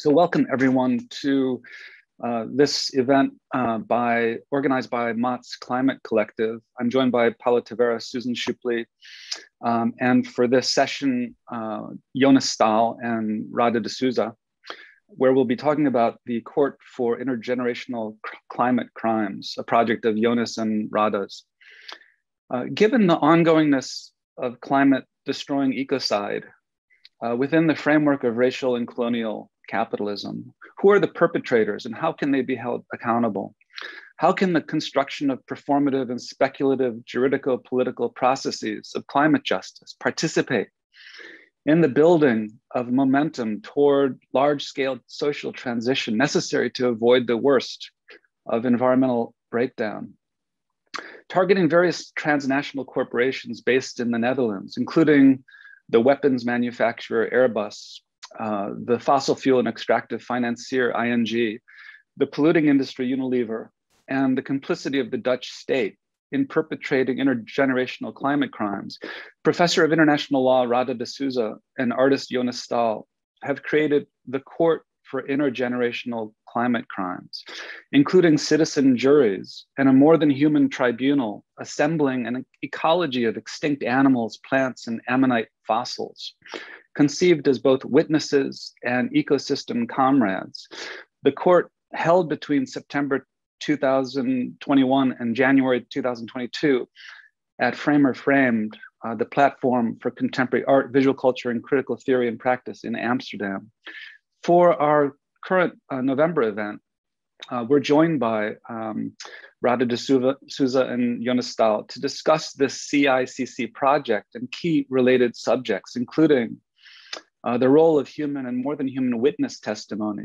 So welcome everyone to uh, this event uh, by organized by MAAT's Climate Collective. I'm joined by Paulo Tavares, Susan Schuppli, um, and for this session, uh, Jonas Staal and Radha D'Souza, where we'll be talking about the Court for Intergenerational Climate Crimes, a project of Jonas and Radha's. Uh, given the ongoingness of climate destroying ecocide uh, within the framework of racial and colonial capitalism? Who are the perpetrators and how can they be held accountable? How can the construction of performative and speculative juridico political processes of climate justice participate in the building of momentum toward large scale social transition necessary to avoid the worst of environmental breakdown? Targeting various transnational corporations based in the Netherlands, including the weapons manufacturer Airbus, uh, the fossil fuel and extractive financier ING, the polluting industry Unilever, and the complicity of the Dutch state in perpetrating intergenerational climate crimes. Professor of International Law Radha D'Souza and artist Jonas Staal have created the Court for Intergenerational Climate Crimes, including citizen juries and a more than human tribunal assembling an ecology of extinct animals, plants, and ammonite fossils conceived as both witnesses and ecosystem comrades. The court held between September 2021 and January 2022 at Framer Framed, uh, the platform for contemporary art, visual culture, and critical theory and practice in Amsterdam. For our current uh, November event, uh, we're joined by um, de D'Souza and Jonas Staal to discuss this CICC project and key related subjects, including uh, the role of human and more than human witness testimony,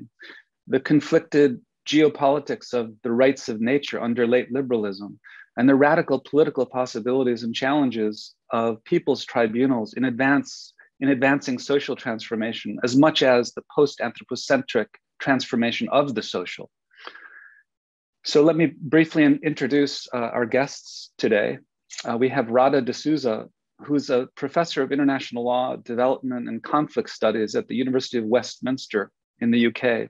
the conflicted geopolitics of the rights of nature under late liberalism, and the radical political possibilities and challenges of people's tribunals in advance in advancing social transformation as much as the post-anthropocentric transformation of the social. So let me briefly introduce uh, our guests today. Uh, we have Radha D'Souza, who's a professor of international law, development, and conflict studies at the University of Westminster in the UK.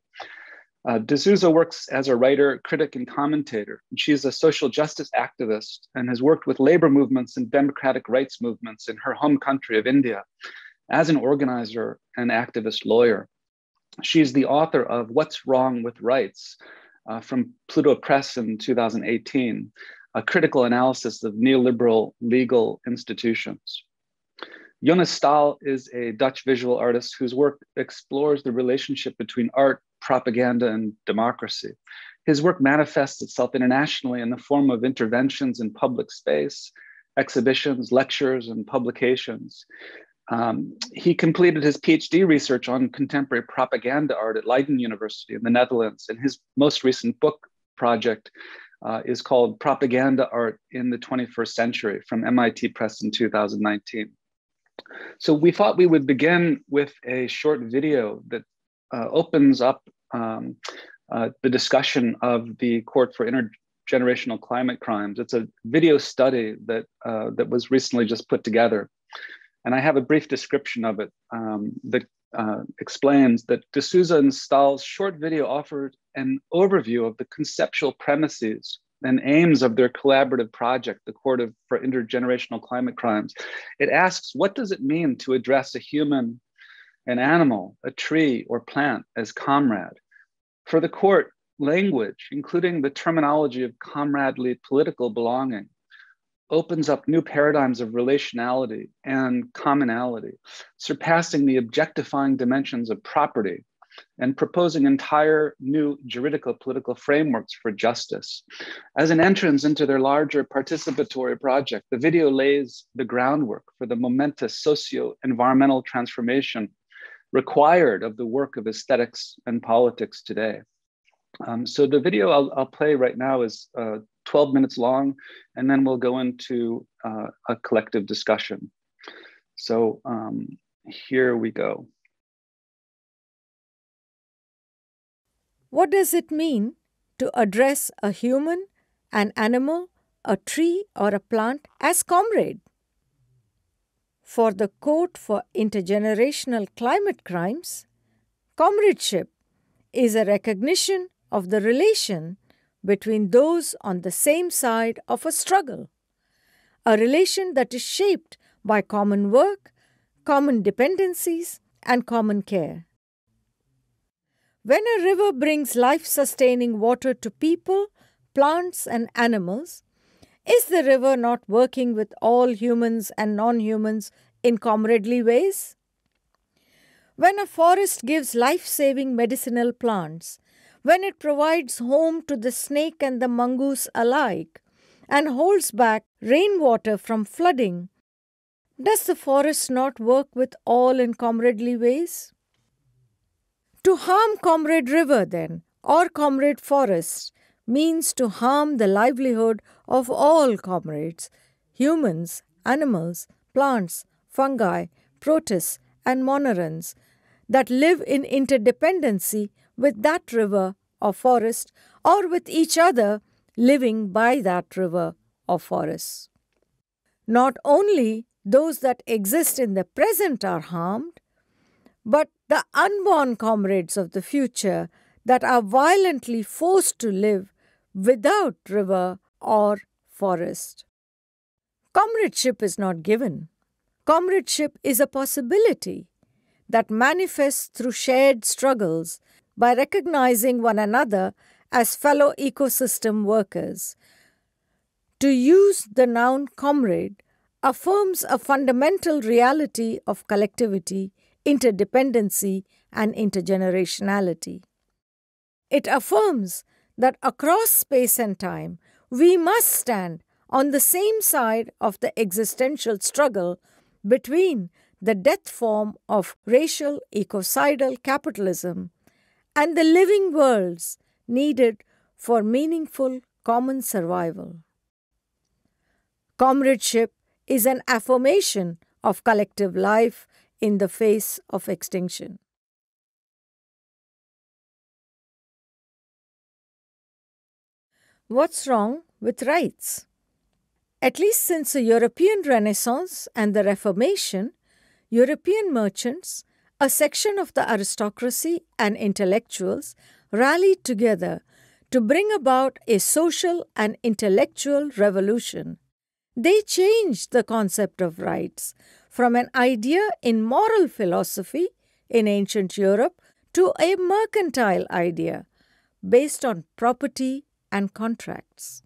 Uh, D'Souza works as a writer, critic, and commentator. And she's a social justice activist and has worked with labor movements and democratic rights movements in her home country of India as an organizer and activist lawyer. She's the author of What's Wrong with Rights uh, from Pluto Press in 2018, a critical analysis of neoliberal legal institutions. Jonas Staal is a Dutch visual artist whose work explores the relationship between art, propaganda, and democracy. His work manifests itself internationally in the form of interventions in public space, exhibitions, lectures, and publications. Um, he completed his PhD research on contemporary propaganda art at Leiden University in the Netherlands, and his most recent book project uh, is called Propaganda Art in the 21st Century from MIT Press in 2019. So we thought we would begin with a short video that uh, opens up um, uh, the discussion of the Court for Intergenerational Climate Crimes. It's a video study that, uh, that was recently just put together. And I have a brief description of it um, that uh, explains that D'Souza and Staal's short video offered an overview of the conceptual premises and aims of their collaborative project, the Court of, for Intergenerational Climate Crimes. It asks, what does it mean to address a human, an animal, a tree, or plant as comrade? For the court, language, including the terminology of comradely political belonging, opens up new paradigms of relationality and commonality, surpassing the objectifying dimensions of property and proposing entire new juridical political frameworks for justice. As an entrance into their larger participatory project, the video lays the groundwork for the momentous socio-environmental transformation required of the work of aesthetics and politics today. Um, so the video I'll, I'll, play right now is uh, 12 minutes long, and then we'll go into uh, a collective discussion. So um, here we go. What does it mean to address a human, an animal, a tree, or a plant as comrade? For the Court for Intergenerational Climate Crimes, comradeship is a recognition of the relation between those on the same side of a struggle, a relation that is shaped by common work, common dependencies, and common care. When a river brings life sustaining water to people, plants, and animals, is the river not working with all humans and non humans in comradely ways? When a forest gives life saving medicinal plants, when it provides home to the snake and the mongoose alike, and holds back rainwater from flooding, does the forest not work with all in comradely ways? To harm Comrade River, then, or Comrade Forest, means to harm the livelihood of all comrades humans, animals, plants, fungi, protists, and monerans that live in interdependency with that river or forest or with each other living by that river or forest. Not only those that exist in the present are harmed, but the unborn comrades of the future that are violently forced to live without river or forest. Comradeship is not given. Comradeship is a possibility that manifests through shared struggles by recognizing one another as fellow ecosystem workers. To use the noun comrade affirms a fundamental reality of collectivity interdependency, and intergenerationality. It affirms that across space and time, we must stand on the same side of the existential struggle between the death form of racial ecocidal capitalism and the living worlds needed for meaningful common survival. Comradeship is an affirmation of collective life in the face of extinction. What's wrong with rights? At least since the European Renaissance and the Reformation, European merchants, a section of the aristocracy and intellectuals, rallied together to bring about a social and intellectual revolution. They changed the concept of rights from an idea in moral philosophy in ancient Europe to a mercantile idea based on property and contracts.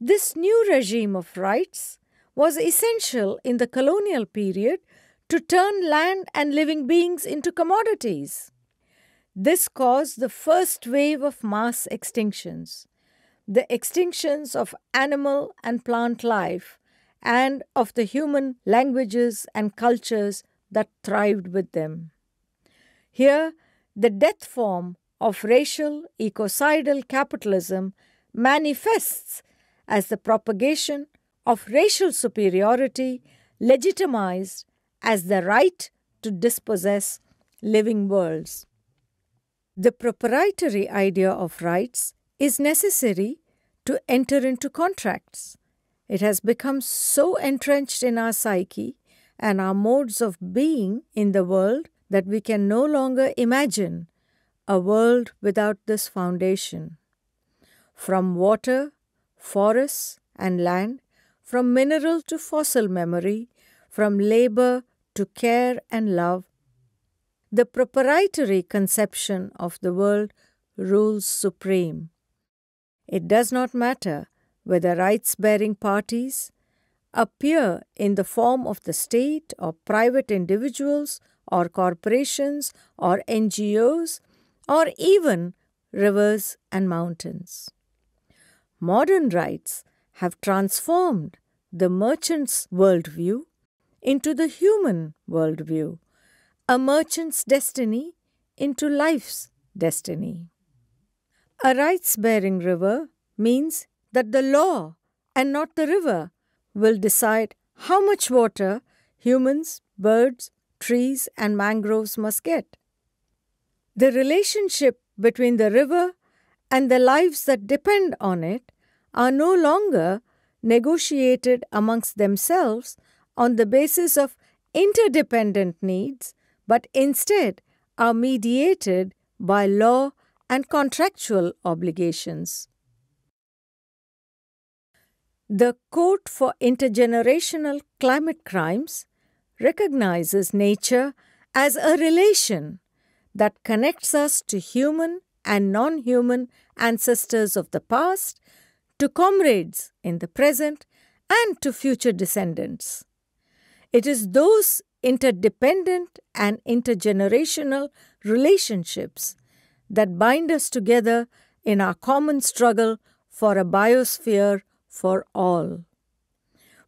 This new regime of rights was essential in the colonial period to turn land and living beings into commodities. This caused the first wave of mass extinctions, the extinctions of animal and plant life and of the human languages and cultures that thrived with them. Here, the death form of racial ecocidal capitalism manifests as the propagation of racial superiority legitimized as the right to dispossess living worlds. The proprietary idea of rights is necessary to enter into contracts. It has become so entrenched in our psyche and our modes of being in the world that we can no longer imagine a world without this foundation. From water, forests, and land, from mineral to fossil memory, from labor to care and love, the proprietary conception of the world rules supreme. It does not matter whether rights bearing parties appear in the form of the state or private individuals or corporations or NGOs or even rivers and mountains. Modern rights have transformed the merchant's worldview into the human worldview, a merchant's destiny into life's destiny. A rights bearing river means that the law and not the river will decide how much water humans, birds, trees, and mangroves must get. The relationship between the river and the lives that depend on it are no longer negotiated amongst themselves on the basis of interdependent needs, but instead are mediated by law and contractual obligations. The Court for Intergenerational Climate Crimes recognizes nature as a relation that connects us to human and non human ancestors of the past, to comrades in the present, and to future descendants. It is those interdependent and intergenerational relationships that bind us together in our common struggle for a biosphere for all.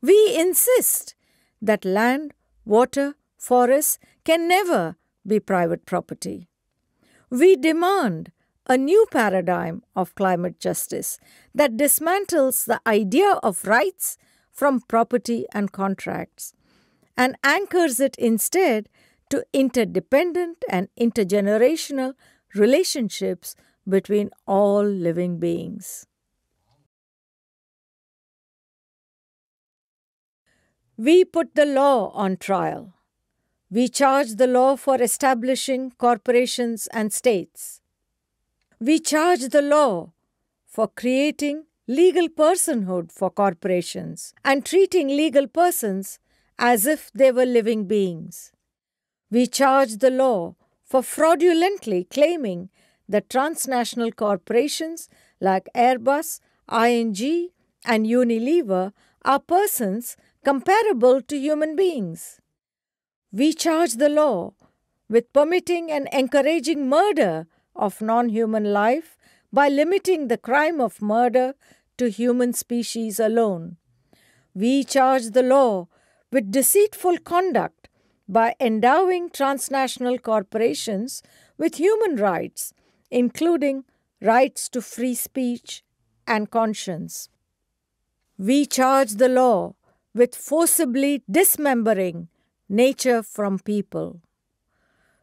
We insist that land, water, forests can never be private property. We demand a new paradigm of climate justice that dismantles the idea of rights from property and contracts and anchors it instead to interdependent and intergenerational relationships between all living beings. We put the law on trial. We charge the law for establishing corporations and states. We charge the law for creating legal personhood for corporations and treating legal persons as if they were living beings. We charge the law for fraudulently claiming that transnational corporations like Airbus, ING, and Unilever are persons comparable to human beings. We charge the law with permitting and encouraging murder of non human life by limiting the crime of murder to human species alone. We charge the law with deceitful conduct by endowing transnational corporations with human rights, including rights to free speech and conscience. We charge the law with forcibly dismembering nature from people.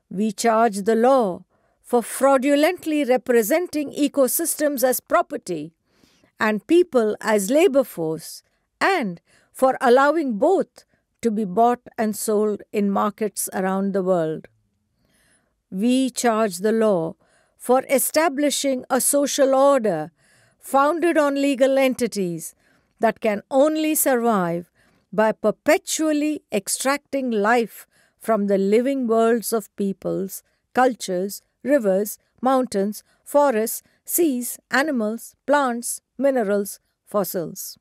We charge the law for fraudulently representing ecosystems as property and people as labor force, and for allowing both to be bought and sold in markets around the world. We charge the law for establishing a social order founded on legal entities that can only survive by perpetually extracting life from the living worlds of peoples, cultures, rivers, mountains, forests, seas, animals, plants, minerals, fossils.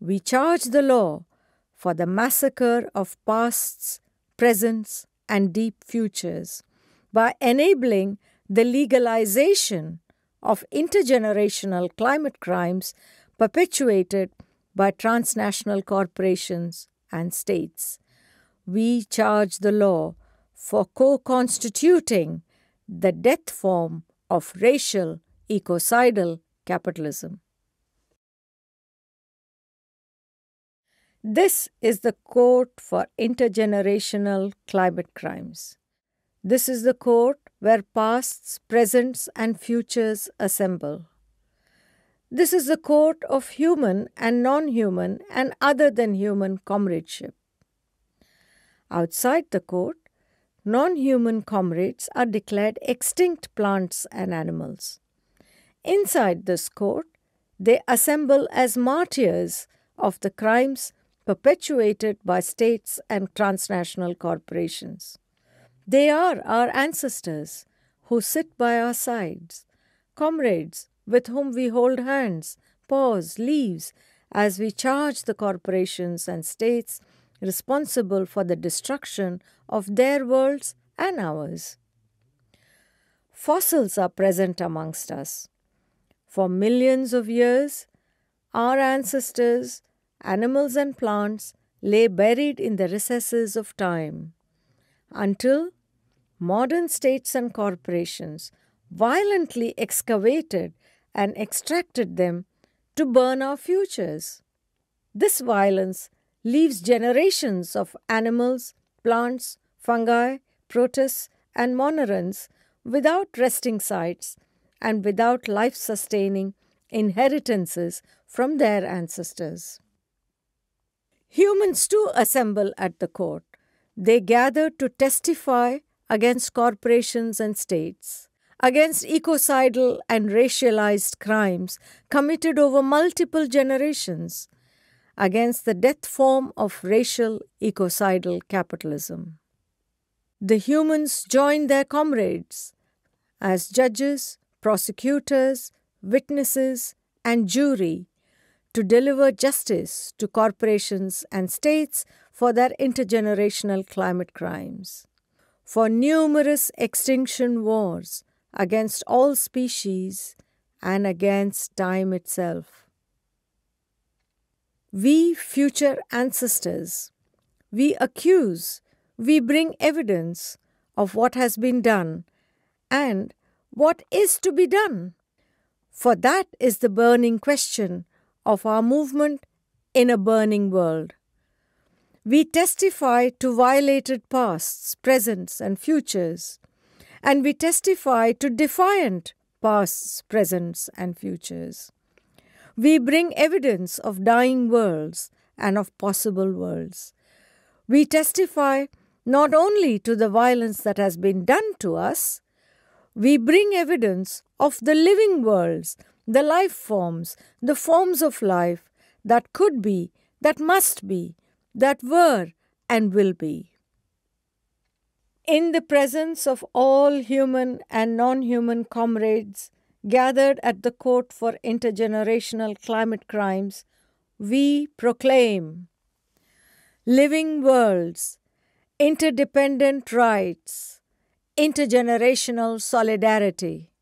We charge the law for the massacre of pasts, presents, and deep futures by enabling the legalization of intergenerational climate crimes perpetuated by transnational corporations and states. We charge the law for co constituting the death form of racial ecocidal capitalism. This is the court for intergenerational climate crimes. This is the court where pasts, presents, and futures assemble. This is the court of human and non human and other than human comradeship. Outside the court, non human comrades are declared extinct plants and animals. Inside this court, they assemble as martyrs of the crimes perpetuated by states and transnational corporations. They are our ancestors who sit by our sides, comrades with whom we hold hands, pause, leaves, as we charge the corporations and states responsible for the destruction of their worlds and ours. Fossils are present amongst us. For millions of years, our ancestors, animals and plants, lay buried in the recesses of time until modern states and corporations violently excavated and extracted them to burn our futures. This violence leaves generations of animals, plants, fungi, protists, and monerans without resting sites and without life sustaining inheritances from their ancestors. Humans too assemble at the court. They gather to testify against corporations and states, against ecocidal and racialized crimes committed over multiple generations, against the death form of racial ecocidal capitalism. The humans joined their comrades as judges, prosecutors, witnesses, and jury to deliver justice to corporations and states for their intergenerational climate crimes, for numerous extinction wars against all species and against time itself. We, future ancestors, we accuse, we bring evidence of what has been done and what is to be done. For that is the burning question of our movement in a burning world. We testify to violated pasts, presents, and futures, and we testify to defiant pasts, presents, and futures. We bring evidence of dying worlds and of possible worlds. We testify not only to the violence that has been done to us, we bring evidence of the living worlds the life forms, the forms of life that could be, that must be, that were, and will be. In the presence of all human and non human comrades gathered at the Court for Intergenerational Climate Crimes, we proclaim living worlds, interdependent rights, intergenerational solidarity.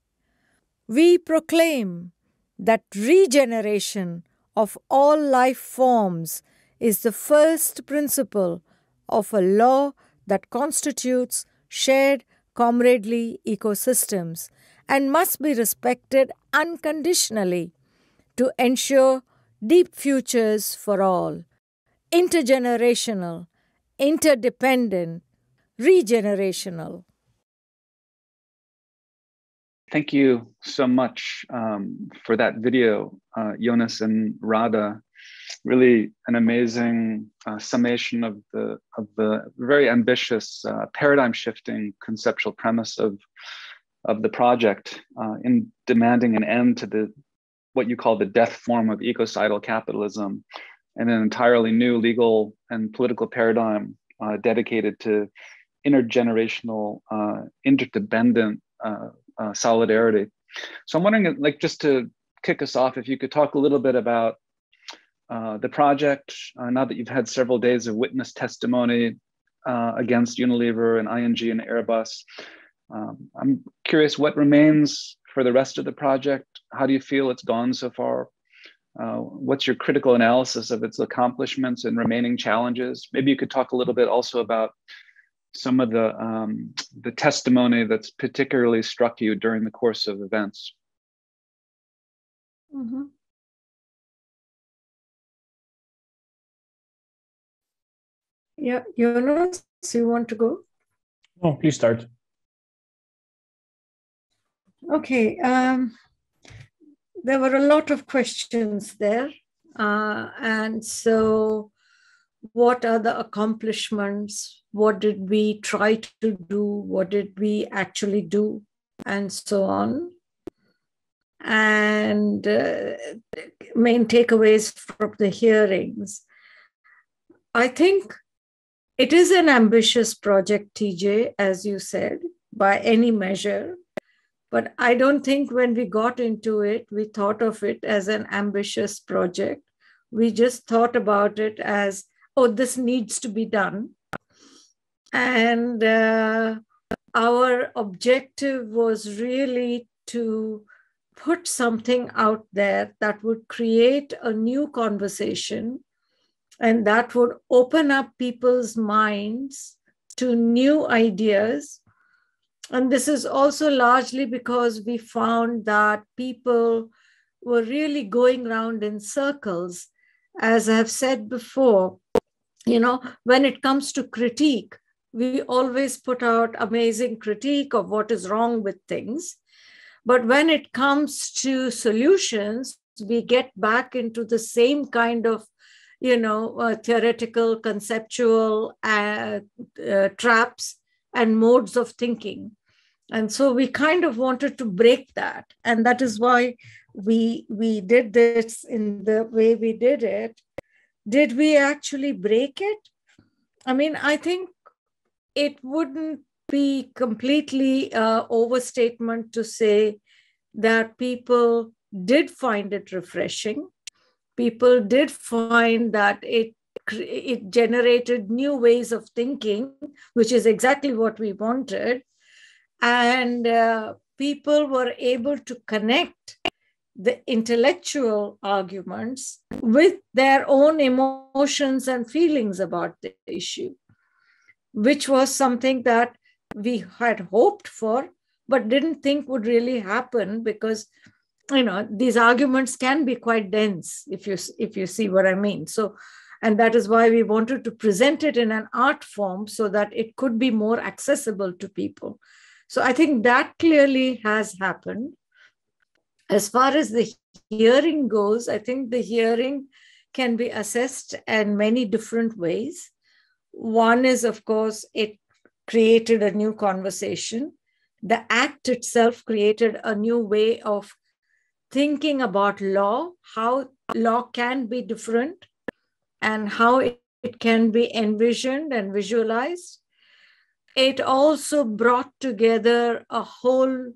We proclaim that regeneration of all life forms is the first principle of a law that constitutes shared comradely ecosystems and must be respected unconditionally to ensure deep futures for all, intergenerational, interdependent, regenerational. Thank you so much um, for that video, uh, Jonas and Radha. Really an amazing uh, summation of the of the very ambitious uh, paradigm shifting conceptual premise of of the project uh, in demanding an end to the what you call the death form of ecocidal capitalism and an entirely new legal and political paradigm uh, dedicated to intergenerational, uh, interdependent uh, solidarity. So I'm wondering, like, just to kick us off, if you could talk a little bit about uh, the project. Uh, now that you've had several days of witness testimony uh, against Unilever and ING and Airbus, um, I'm curious what remains for the rest of the project. How do you feel it's gone so far? Uh, what's your critical analysis of its accomplishments and remaining challenges? Maybe you could talk a little bit also about some of the um, the testimony that's particularly struck you during the course of events. Mm-hmm. Yeah, Jonas, you want to go? Oh, please start. Okay. Um, there were a lot of questions there. Uh, and so, what are the accomplishments? what did we try to do, what did we actually do, and so on. And uh, main takeaways from the hearings. I think it is an ambitious project, TJ, as you said, by any measure. But I don't think when we got into it, we thought of it as an ambitious project. We just thought about it as, oh, this needs to be done. And uh, our objective was really to put something out there that would create a new conversation and that would open up people's minds to new ideas. And this is also largely because we found that people were really going around in circles. As I've said before, you know, when it comes to critique, we always put out amazing critique of what is wrong with things. But when it comes to solutions, we get back into the same kind of you know, uh, theoretical, conceptual uh, uh, traps and modes of thinking. And so we kind of wanted to break that. And that is why we we did this in the way we did it. Did we actually break it? I mean, I think it wouldn't be completely uh, overstatement to say that people did find it refreshing. People did find that it it generated new ways of thinking, which is exactly what we wanted. And uh, people were able to connect the intellectual arguments with their own emotions and feelings about the issue, which was something that we had hoped for, but didn't think would really happen because you know these arguments can be quite dense if you if you see what i mean so and that is why we wanted to present it in an art form so that it could be more accessible to people. So I think that clearly has happened. As far as the hearing goes, I think the hearing can be assessed in many different ways. One is, of course, it created a new conversation. The act itself created a new way of thinking about law, how law can be different and how it, it can be envisioned and visualized. It also brought together a whole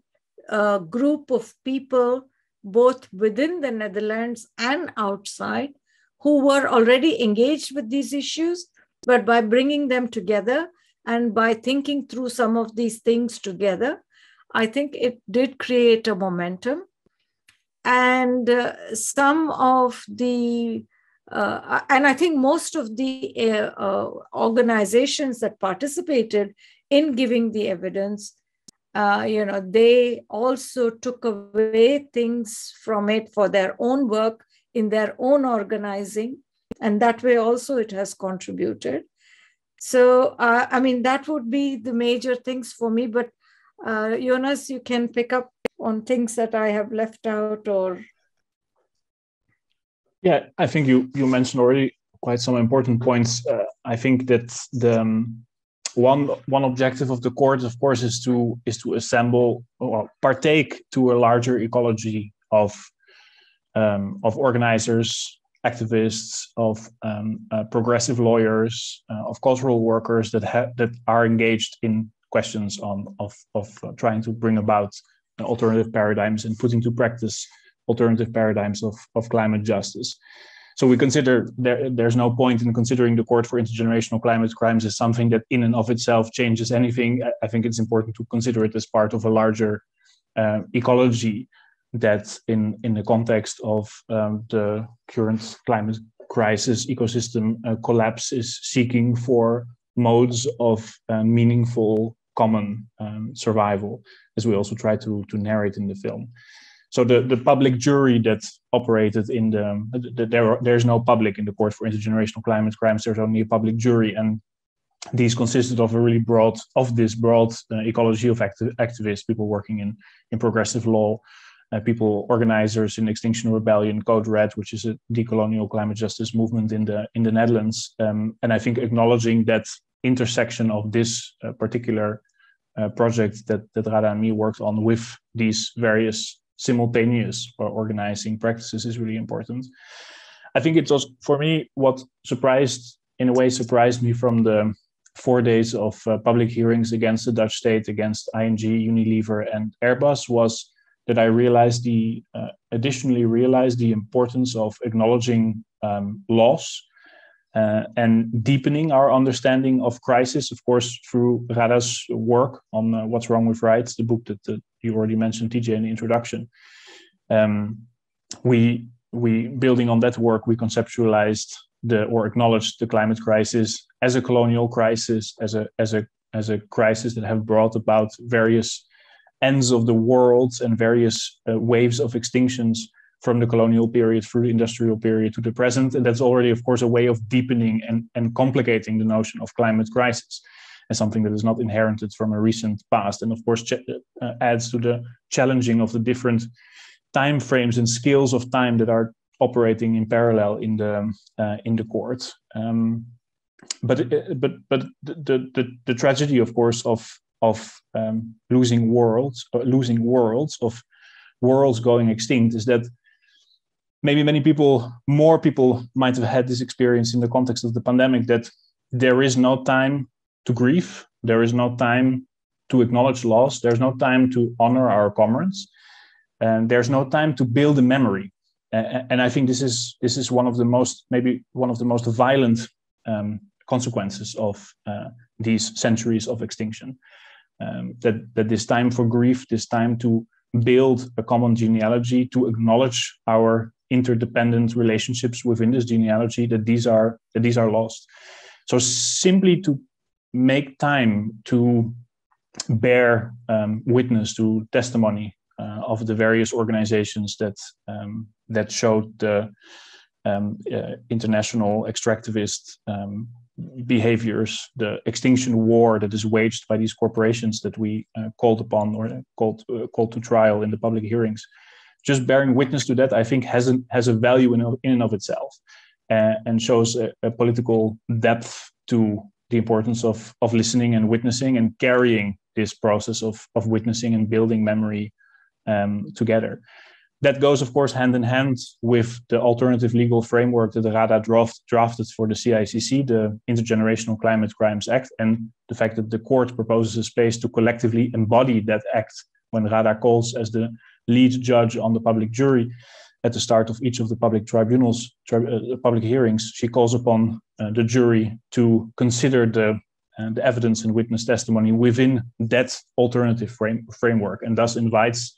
uh, group of people, both within the Netherlands and outside, who were already engaged with these issues. But by bringing them together and by thinking through some of these things together, I think it did create a momentum. And uh, some of the uh, and I think most of the uh, uh, organizations that participated in giving the evidence, uh, you know, they also took away things from it for their own work in their own organizing, and that way also it has contributed. So, uh, I mean, that would be the major things for me. But Jonas, you can pick up on things that I have left out or yeah, I think you you mentioned already quite some important points. Uh, I think that the um, one one objective of the court, of course, is to is to assemble or partake to a larger ecology of um, of organizers, activists, of um, uh, progressive lawyers, uh, of cultural workers that have that are engaged in questions on of of trying to bring about alternative paradigms and putting to practice alternative paradigms of, of climate justice. So we consider there, there's no point in considering the Court for Intergenerational Climate Crimes as something that in and of itself changes anything. I think it's important to consider it as part of a larger uh, ecology that in, in the context of um, the current climate crisis ecosystem uh, collapse is seeking for modes of uh, meaningful common um, survival, as we also try to, to narrate in the film. So the, the public jury that operated in the, the there there's no public in the court for intergenerational climate crimes. There's only a public jury. And these consisted of a really broad of this broad uh, ecology of acti- activists people working in in progressive law uh, people organizers in extinction rebellion code red which is a decolonial climate justice movement in the in the netherlands. Um, and i think acknowledging that intersection of this uh, particular uh, project that that Radha and me worked on with these various simultaneous or organizing practices is really important. I think it was for me what surprised, in a way, surprised me from the four days of uh, public hearings against the Dutch state, against ING, Unilever, and Airbus was that I realized the uh, additionally realized the importance of acknowledging um, loss uh, and deepening our understanding of crisis, of course, through Radha's work on uh, What's Wrong with Rights, the book that, that you already mentioned, TJ, in the introduction. Um, we, we, building on that work, we conceptualized the or acknowledged the climate crisis as a colonial crisis, as a, as a, as a crisis that have brought about various ends of the world and various uh, waves of extinctions from the colonial period through the industrial period to the present. And that's already, of course, a way of deepening and, and complicating the notion of climate crisis as something that is not inherited from a recent past. And of course, ch- uh, adds to the challenging of the different time frames and scales of time that are operating in parallel in the uh, in the court. Um, but but but the, the the tragedy, of course, of of um, losing worlds, uh, losing worlds of worlds going extinct, is that maybe many people, more people, might have had this experience in the context of the pandemic. That there is no time to grieve, there is no time to acknowledge loss, there's no time to honor our comrades, and there's no time to build a memory. and I think this is this is one of the most maybe one of the most violent um, consequences of uh, these centuries of extinction. Um, that that this time for grief, this time to build a common genealogy, to acknowledge our interdependent relationships within this genealogy, that these are that these are lost. So simply to make time to bear um, witness to testimony uh, of the various organizations that um, that showed the um, uh, international extractivist um, behaviors, the extinction war that is waged by these corporations that we uh, called upon or called uh, called to trial in the public hearings. Just bearing witness to that, I think, has a, has a value in, in and of itself, uh, and shows a, a, political depth to the importance of of listening and witnessing and carrying this process of of witnessing and building memory um, together. That goes, of course, hand in hand with the alternative legal framework that the Radha draft, drafted for the CICC, the Intergenerational Climate Crimes Act, and the fact that the court proposes a space to collectively embody that act when Radha calls as the lead judge on the public jury at the start of each of the public tribunals, tri- uh, public hearings. She calls upon uh, the jury to consider the uh, the evidence and witness testimony within that alternative frame, framework, and thus invites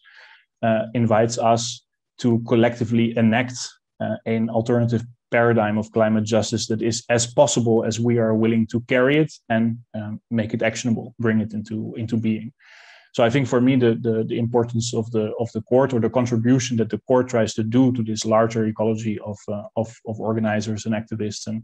uh, invites us to collectively enact uh, an alternative paradigm of climate justice that is as possible as we are willing to carry it and um, make it actionable, bring it into into being. So I think for me the, the, the importance of the of the court or the contribution that the court tries to do to this larger ecology of uh, of, of organizers and activists and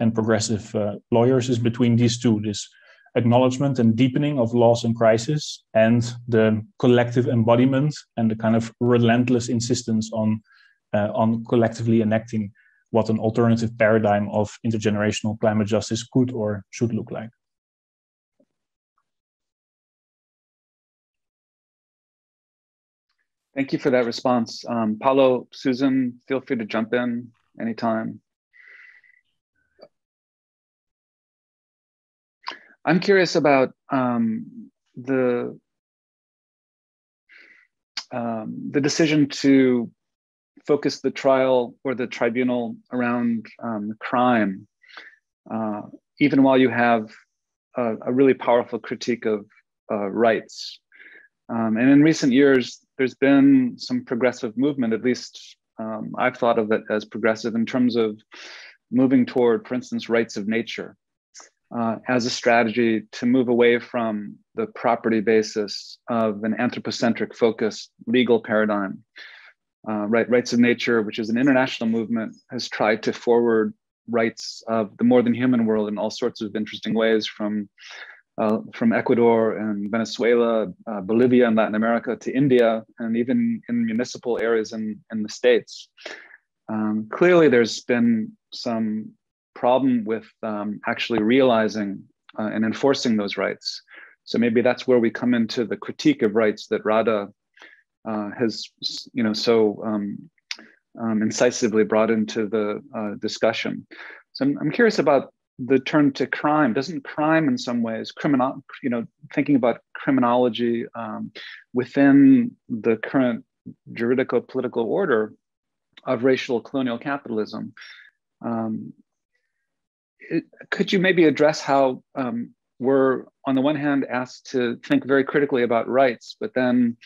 and progressive uh, lawyers is between these two this acknowledgement and deepening of loss and crisis and the collective embodiment and the kind of relentless insistence on uh, on collectively enacting what an alternative paradigm of intergenerational climate justice could or should look like. Thank you for that response. Um, Paulo, Susan, feel free to jump in anytime. I'm curious about um, the um, the decision to focus the trial or the tribunal around um, crime, uh, even while you have a, a really powerful critique of uh, rights. Um, and in recent years, there's been some progressive movement, at least um, I've thought of it as progressive in terms of moving toward, for instance, rights of nature uh, as a strategy to move away from the property basis of an anthropocentric focused legal paradigm. Uh, right, rights of nature, which is an international movement, has tried to forward rights of the more than human world in all sorts of interesting ways, from uh, from Ecuador and Venezuela, uh, Bolivia and Latin America to India, and even in municipal areas in, in the States. Um, clearly, there's been some problem with um, actually realizing uh, and enforcing those rights. So maybe that's where we come into the critique of rights that Radha uh, has, you know, so um, um, incisively brought into the uh, discussion. So I'm, I'm, curious about the turn to crime. Doesn't crime, in some ways, criminal, you know, thinking about criminology um, within the current juridical political order of racial colonial capitalism, um, could you maybe address how um, we're, on the one hand, asked to think very critically about rights, but then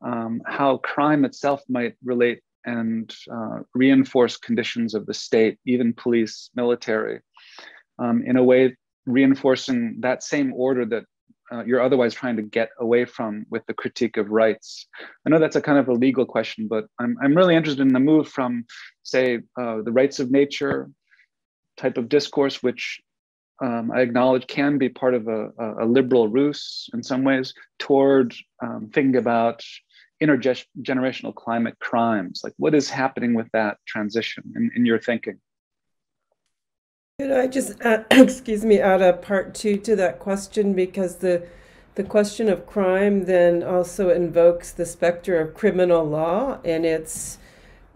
um, how crime itself might relate and uh, reinforce conditions of the state, even police, military, um, in a way reinforcing that same order that uh, you're otherwise trying to get away from with the critique of rights. I know that's a kind of a legal question, but I'm, I'm really interested in the move from, say, uh, the rights of nature type of discourse, which um, I acknowledge can be part of a, a, liberal ruse in some ways, toward um, thinking about intergenerational climate crimes. Like, what is happening with that transition in, in your thinking? Could I just, uh, excuse me, add a part two to that question because the the question of crime then also invokes the specter of criminal law and its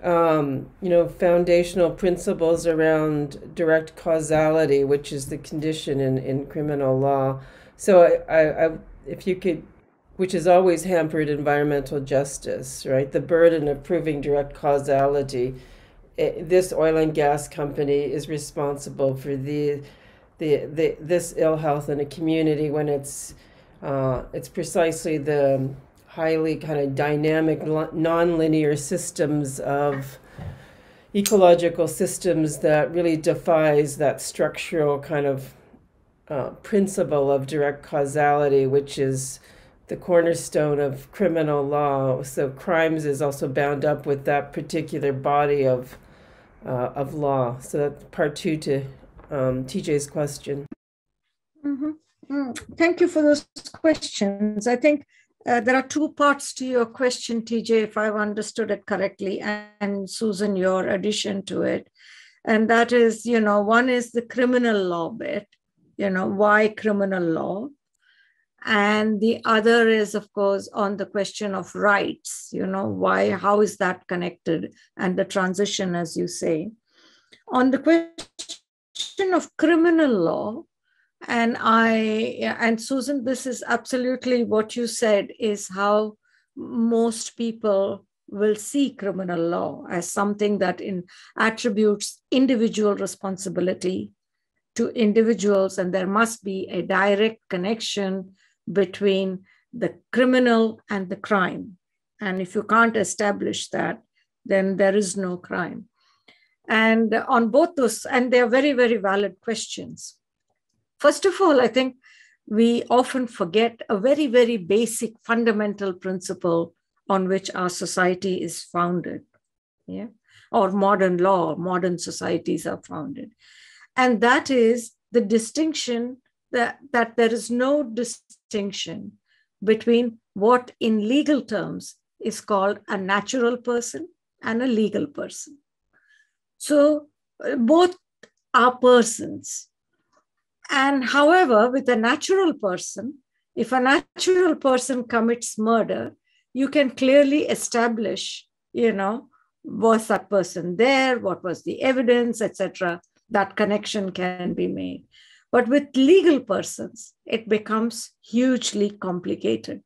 um, you know foundational principles around direct causality, which is the condition in, in criminal law. So I, I, I if you could which has always hampered environmental justice, right? The burden of proving direct causality. Eh, this oil and gas company is responsible for the, the, the this ill health in a community when it's uh, it's precisely the highly kind of dynamic, nonlinear systems of ecological systems that really defies that structural kind of uh, principle of direct causality, which is the cornerstone of criminal law. So crimes is also bound up with that particular body of uh, of law. So that's part two to um, TJ's question. Mm-hmm. Mm, thank you for those questions. I think uh, there are two parts to your question, TJ, if I've understood it correctly, and Susan, your addition to it. And that is, you know, one is the criminal law bit, you know, why criminal law? And the other is, of course, on the question of rights, you know, why, how is that connected? And the transition, as you say. On the question of criminal law, and i and susan this is absolutely what you said is how most people will see criminal law as something that in, attributes individual responsibility to individuals and there must be a direct connection between the criminal and the crime and if you can't establish that then there is no crime and on both those and they are very very valid questions First of all, I think we often forget a very, very basic fundamental principle on which our society is founded. Yeah. Or modern law, modern societies are founded. And that is the distinction that, that there is no distinction between what in legal terms is called a natural person and a legal person. So uh, both are persons. And however, with a natural person, if a natural person commits murder, you can clearly establish, you know, was that person there? What was the evidence, etc. That connection can be made. But with legal persons, it becomes hugely complicated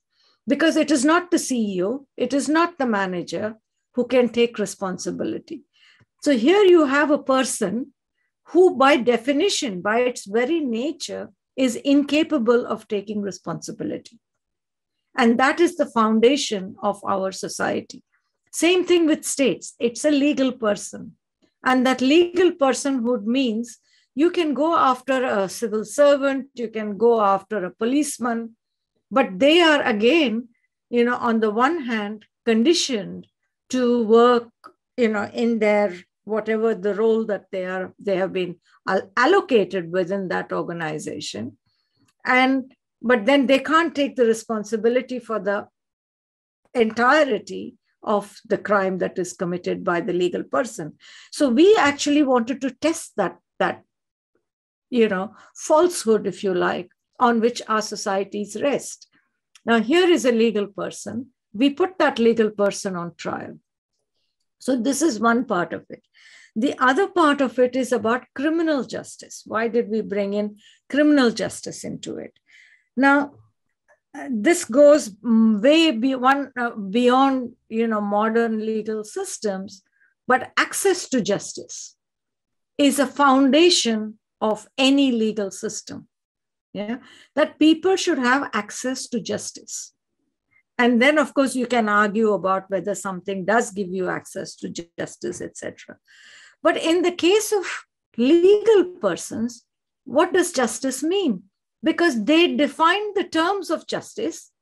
because it is not the CEO, it is not the manager who can take responsibility. So here you have a person who, by definition, by its very nature, is incapable of taking responsibility. And that is the foundation of our society. Same thing with states, it's a legal person. And that legal personhood means you can go after a civil servant, you can go after a policeman, but they are again, you know, on the one hand, conditioned to work, you know, in their whatever the role that they are they have been allocated within that organization. And but then they can't take the responsibility for the entirety of the crime that is committed by the legal person. So we actually wanted to test that that you know falsehood if you like on which our societies rest now here is a legal person we put that legal person on trial so this is one part of it. The other part of it is about criminal justice. Why did we bring in criminal justice into it? Now, this goes way beyond, uh, beyond you know, modern legal systems, but access to justice is a foundation of any legal system. Yeah, that people should have access to justice. And then, of course, you can argue about whether something does give you access to justice, etc. But in the case of legal persons, what does justice mean? Because they define the terms of justice,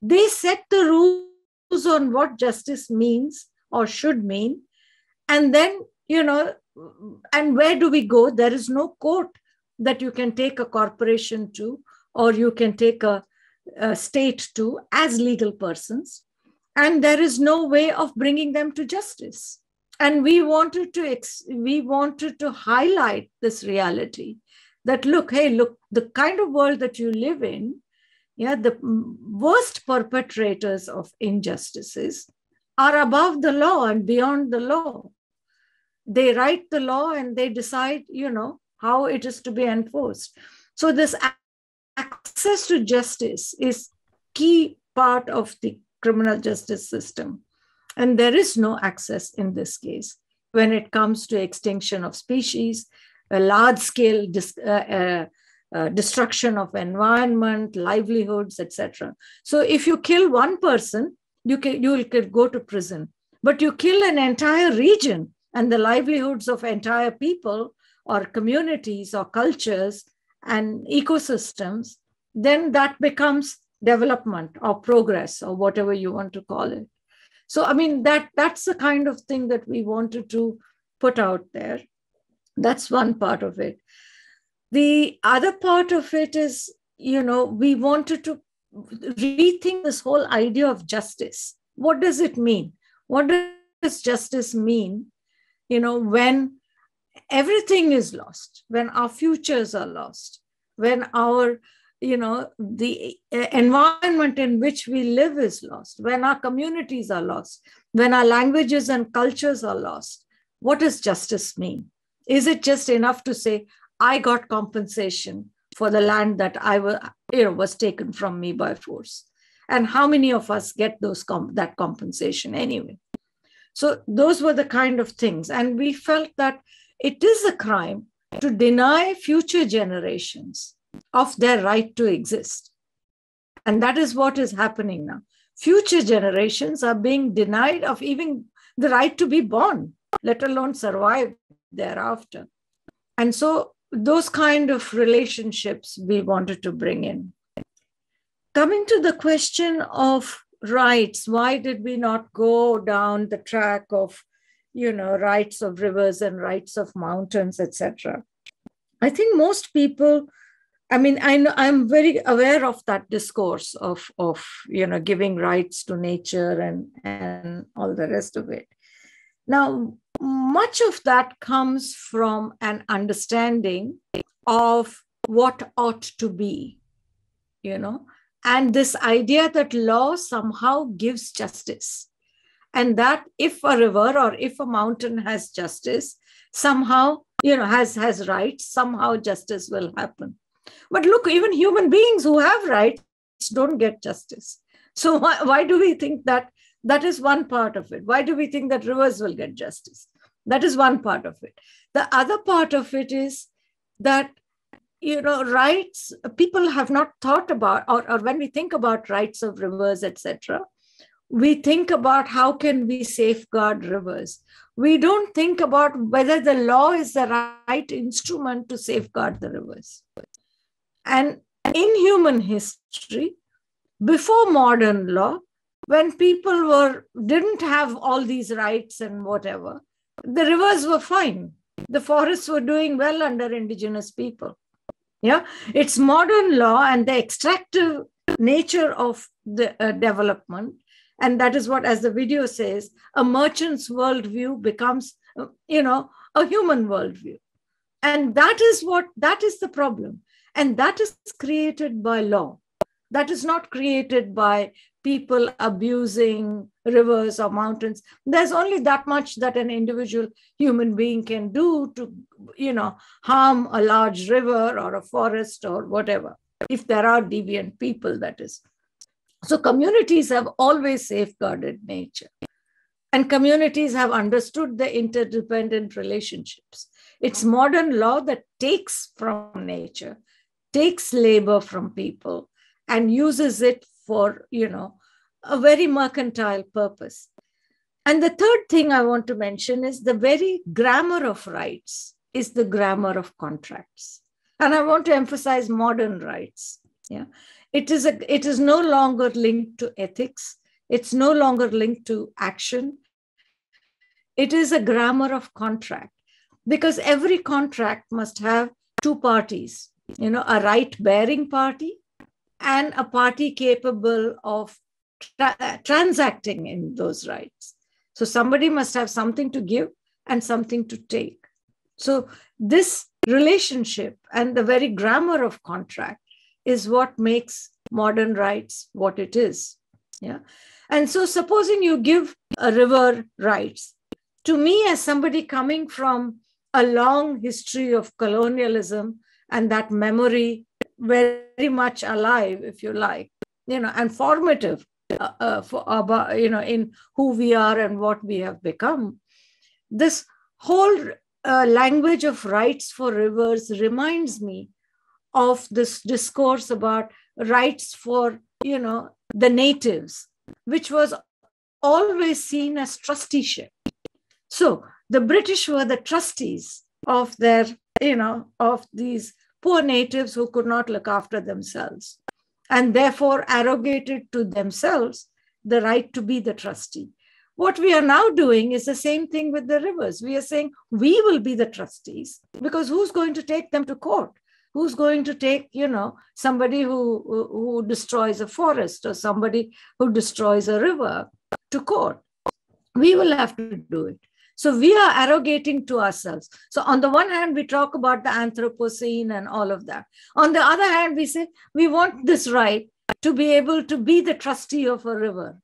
they set the rules on what justice means or should mean. And then, you know, and where do we go? There is no court that you can take a corporation to, or you can take a uh, state to as legal persons, and there is no way of bringing them to justice. and we wanted to ex- we wanted to highlight this reality that look hey look the kind of world that you live in yeah the worst perpetrators of injustices are above the law and beyond the law they write the law and they decide you know how it is to be enforced so this access to justice is key part of the criminal justice system and there is no access in this case when it comes to extinction of species, a large scale dis- uh, uh, uh, destruction of environment, livelihoods, etc. So if you kill one person, you can you will go to prison. But you kill an entire region and the livelihoods of entire people or communities or cultures and ecosystems, then that becomes development or progress or whatever you want to call it. So, I mean, that that's the kind of thing that we wanted to put out there. That's one part of it. The other part of it is, you know, we wanted to rethink this whole idea of justice. What does it mean? What does justice mean, you know, when everything is lost, when our futures are lost, when our you know the environment in which we live is lost when our communities are lost when our languages and cultures are lost what does justice mean? Is it just enough to say i got compensation for the land that i was you know was taken from me by force and how many of us get those comp- that compensation anyway so those were the kind of things and we felt that it is a crime to deny future generations of their right to exist. And that is what is happening now. Future generations are being denied of even the right to be born, let alone survive thereafter. And so, those kind of relationships we wanted to bring in. Coming to the question of rights, why did we not go down the track of, you know, rights of rivers and rights of mountains, etc.? I think most people I mean, I know, I'm very aware of that discourse of, of you know giving rights to nature and and all the rest of it. Now, much of that comes from an understanding of what ought to be, you know, and this idea that law somehow gives justice, and that if a river or if a mountain has justice, somehow you know has has rights, somehow justice will happen but look, even human beings who have rights don't get justice. So why, why do we think that that is one part of it? Why do we think that rivers will get justice? That is one part of it. The other part of it is that you know rights people have not thought about or, or when we think about rights of rivers etc we think about how can we safeguard rivers we don't think about whether the law is the right instrument to safeguard the rivers and in human history, before modern law, when people were didn't have all these rights and whatever, the rivers were fine. The forests were doing well under indigenous people. Yeah, it's modern law and the extractive nature of the uh, development, and that is what, as the video says, a merchant's worldview becomes, uh, you know, a human worldview, and that is what that is the problem. And that is created by law. That is not created by people abusing rivers or mountains. There's only that much that an individual human being can do to, you know, harm a large river or a forest or whatever, if there are deviant people, that is. So communities have always safeguarded nature. And communities have understood the interdependent relationships. It's modern law that takes from nature takes labor from people and uses it for, you know, a very mercantile purpose. And the third thing I want to mention is the very grammar of rights is the grammar of contracts. And I want to emphasize modern rights. Yeah. It is a it is no longer linked to ethics. It's no longer linked to action. It is a grammar of contract because every contract must have two parties you know, a right bearing party and a party capable of tra- uh, transacting in those rights. So somebody must have something to give and something to take. So this relationship and the very grammar of contract is what makes modern rights what it is. Yeah. And so supposing you give a river rights, to me as somebody coming from a long history of colonialism and that memory very much alive, if you like, you know, and formative uh, uh, for about, you know, in who we are and what we have become. This whole uh, language of rights for rivers reminds me of this discourse about rights for, you know, the natives, which was always seen as trusteeship. So the British were the trustees of their, you know, of these poor natives who could not look after themselves and therefore arrogated to themselves the right to be the trustee. What we are now doing is the same thing with the rivers. We are saying we will be the trustees because who's going to take them to court? Who's going to take, you know, somebody who, who destroys a forest or somebody who destroys a river to court? We will have to do it. So we are arrogating to ourselves. So on the one hand, we talk about the Anthropocene and all of that. On the other hand, we say we want this right to be able to be the trustee of a river.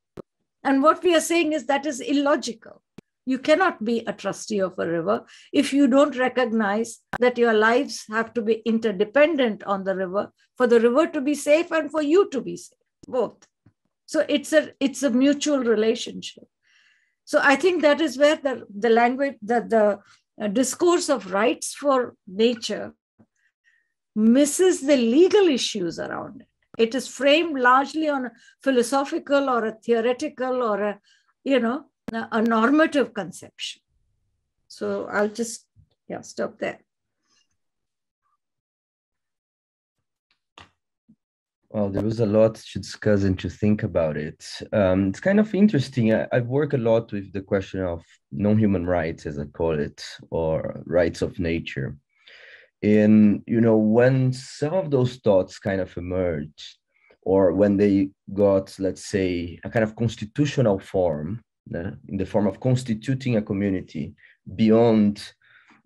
And what we are saying is that is illogical. You cannot be a trustee of a river if you don't recognize that your lives have to be interdependent on the river for the river to be safe and for you to be safe, both. So it's a it's a mutual relationship. So I think that is where the, the language, the, the uh, discourse of rights for nature misses the legal issues around it. It is framed largely on a philosophical or a theoretical or a, you know, a, a normative conception. So I'll just, yeah, stop there. Well, there was a lot to discuss and to think about it. Um, it's kind of interesting. I, I work a lot with the question of non-human rights, as I call it, or rights of nature. And you know, when some of those thoughts kind of emerged, or when they got, let's say, a kind of constitutional form, uh, in the form of constituting a community beyond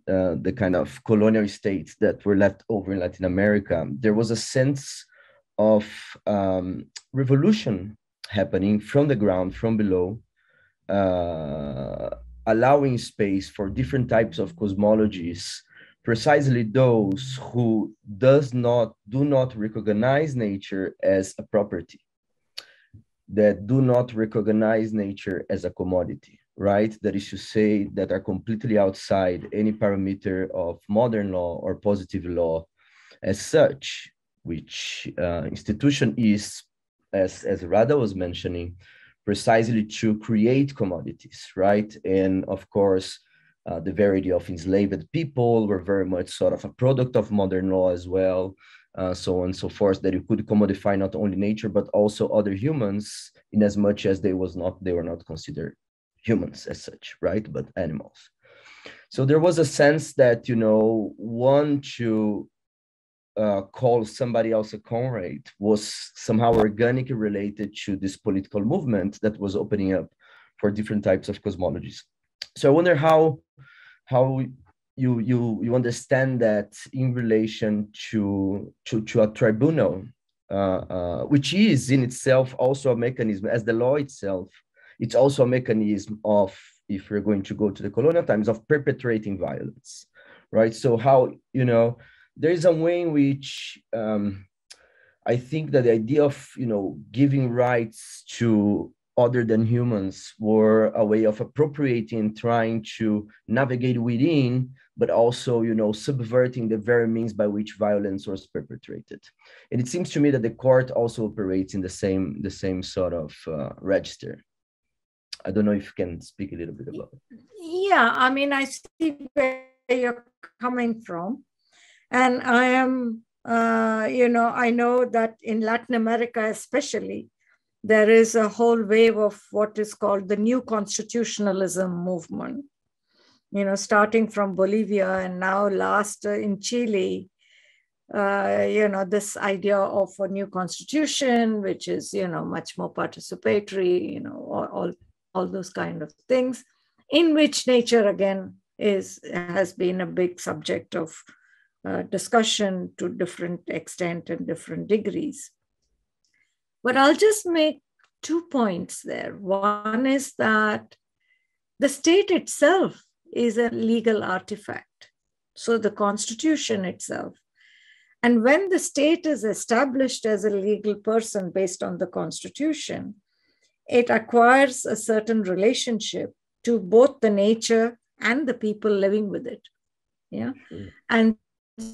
uh, the kind of colonial states that were left over in Latin America, there was a sense of um, revolution happening from the ground, from below, uh, allowing space for different types of cosmologies, precisely those who does not do not recognize nature as a property, that do not recognize nature as a commodity, right? That is to say, that are completely outside any parameter of modern law or positive law as such which uh, institution is, as, as Radha was mentioning, precisely to create commodities, right? And of course, uh, the variety of enslaved people were very much sort of a product of modern law as well, uh, so on and so forth, that you could commodify not only nature, but also other humans in as much as they was not, they were not considered humans as such, right? But animals. So there was a sense that, you know, one to uh, call somebody else a comrade was somehow organically related to this political movement that was opening up for different types of cosmologies. So I wonder how how you you you understand that in relation to to, to a tribunal, uh, uh, which is in itself also a mechanism as the law itself. It's also a mechanism of if we're going to go to the colonial times of perpetrating violence, right? So how you know there is a way in which um, I think that the idea of you know giving rights to other than humans were a way of appropriating, trying to navigate within, but also you know subverting the very means by which violence was perpetrated. And it seems to me that the court also operates in the same the same sort of uh, register. I don't know if you can speak a little bit about it. Yeah, I mean, I see where you're coming from. And I am, uh, you know, I know that in Latin America, especially, there is a whole wave of what is called the new constitutionalism movement, you know, starting from Bolivia and now last uh, in Chile. Uh, you know, this idea of a new constitution, which is, you know, much more participatory, you know, all, all all those kind of things, in which nature again is has been a big subject of uh, discussion to different extent and different degrees. But I'll just make two points there. One is that the state itself is a legal artifact. So the constitution itself. And when the state is established as a legal person based on the constitution, it acquires a certain relationship to both the nature and the people living with it. Yeah. Mm. And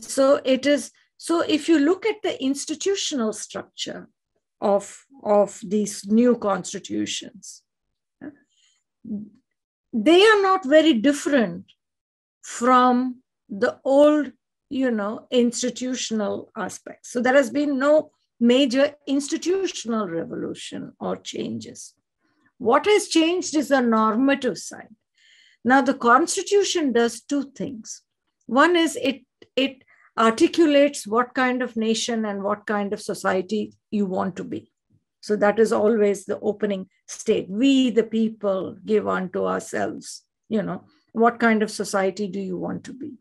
so it is, so if you look at the institutional structure of, of these new constitutions, they are not very different from the old you know institutional aspects so there has been no major institutional revolution or changes. What has changed is the normative side. Now the constitution does two things. One is it it articulates what kind of nation and what kind of society you want to be so that is always the opening state. We, the people, give unto ourselves, you know, what kind of society do you want to be?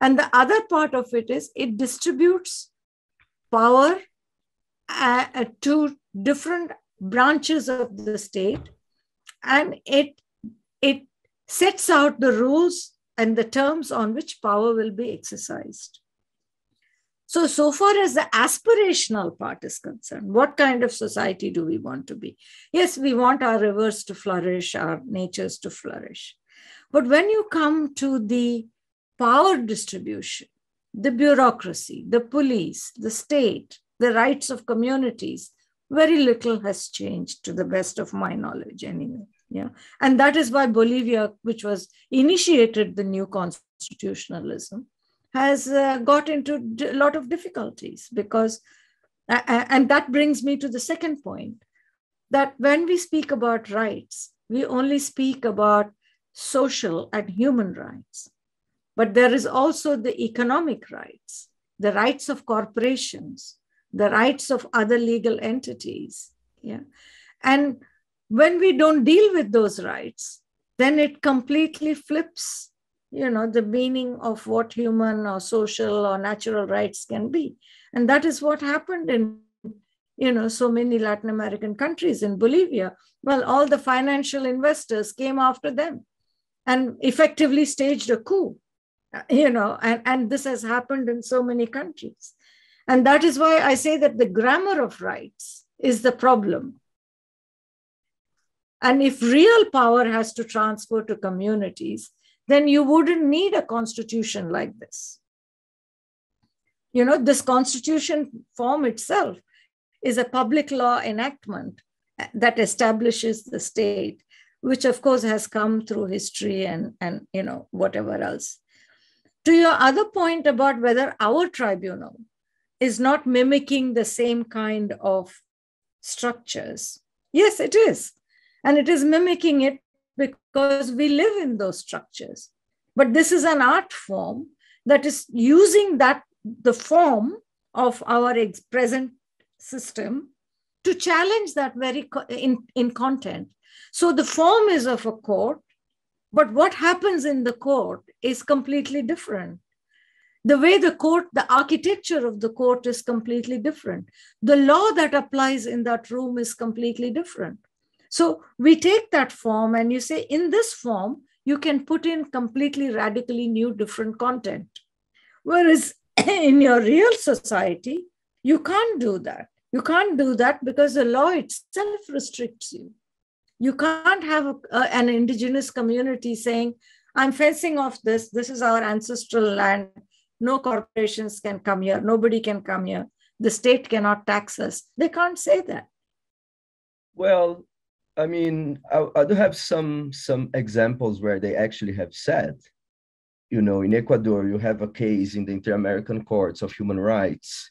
And the other part of it is it distributes power uh, uh, to different branches of the state and it, it sets out the rules and the terms on which power will be exercised. So, so far as the aspirational part is concerned, what kind of society do we want to be? Yes, we want our rivers to flourish, our natures to flourish. But when you come to the power distribution, the bureaucracy, the police, the state, the rights of communities, very little has changed to the best of my knowledge, anyway. Yeah. And that is why Bolivia, which was initiated the new constitutionalism, has uh, got into a lot of difficulties because, and that brings me to the second point that when we speak about rights, we only speak about social and human rights. But there is also the economic rights, the rights of corporations, the rights of other legal entities. Yeah. And when we don't deal with those rights, then it completely flips you know the meaning of what human or social or natural rights can be. And that is what happened in you know so many latin american countries in bolivia. Well all the financial investors came after them and effectively staged a coup you know and, and this has happened in so many countries. And that is why i say that the grammar of rights is the problem and if real power has to transfer to communities then you wouldn't need a constitution like this. You know, this constitution form itself is a public law enactment that establishes the state, which of course has come through history and, and you know, whatever else. To your other point about whether our tribunal is not mimicking the same kind of structures, yes, it is. And it is mimicking it because we live in those structures. But this is an art form that is using that the form of our present system to challenge that very co- in, in content. So the form is of a court, but what happens in the court is completely different. The way the court, the architecture of the court is completely different. The law that applies in that room is completely different. So we take that form and you say, in this form, you can put in completely radically new, different content. Whereas in your real society, you can't do that. You can't do that because the law itself restricts you. You can't have a, a, an indigenous community saying, I'm fencing off this, this is our ancestral land. No corporations can come here, nobody can come here. The state cannot tax us. They can't say that. Well, I mean, I, I do have some some examples where they actually have said, you know, in Ecuador, you have a case in the Inter-American Courts of Human Rights,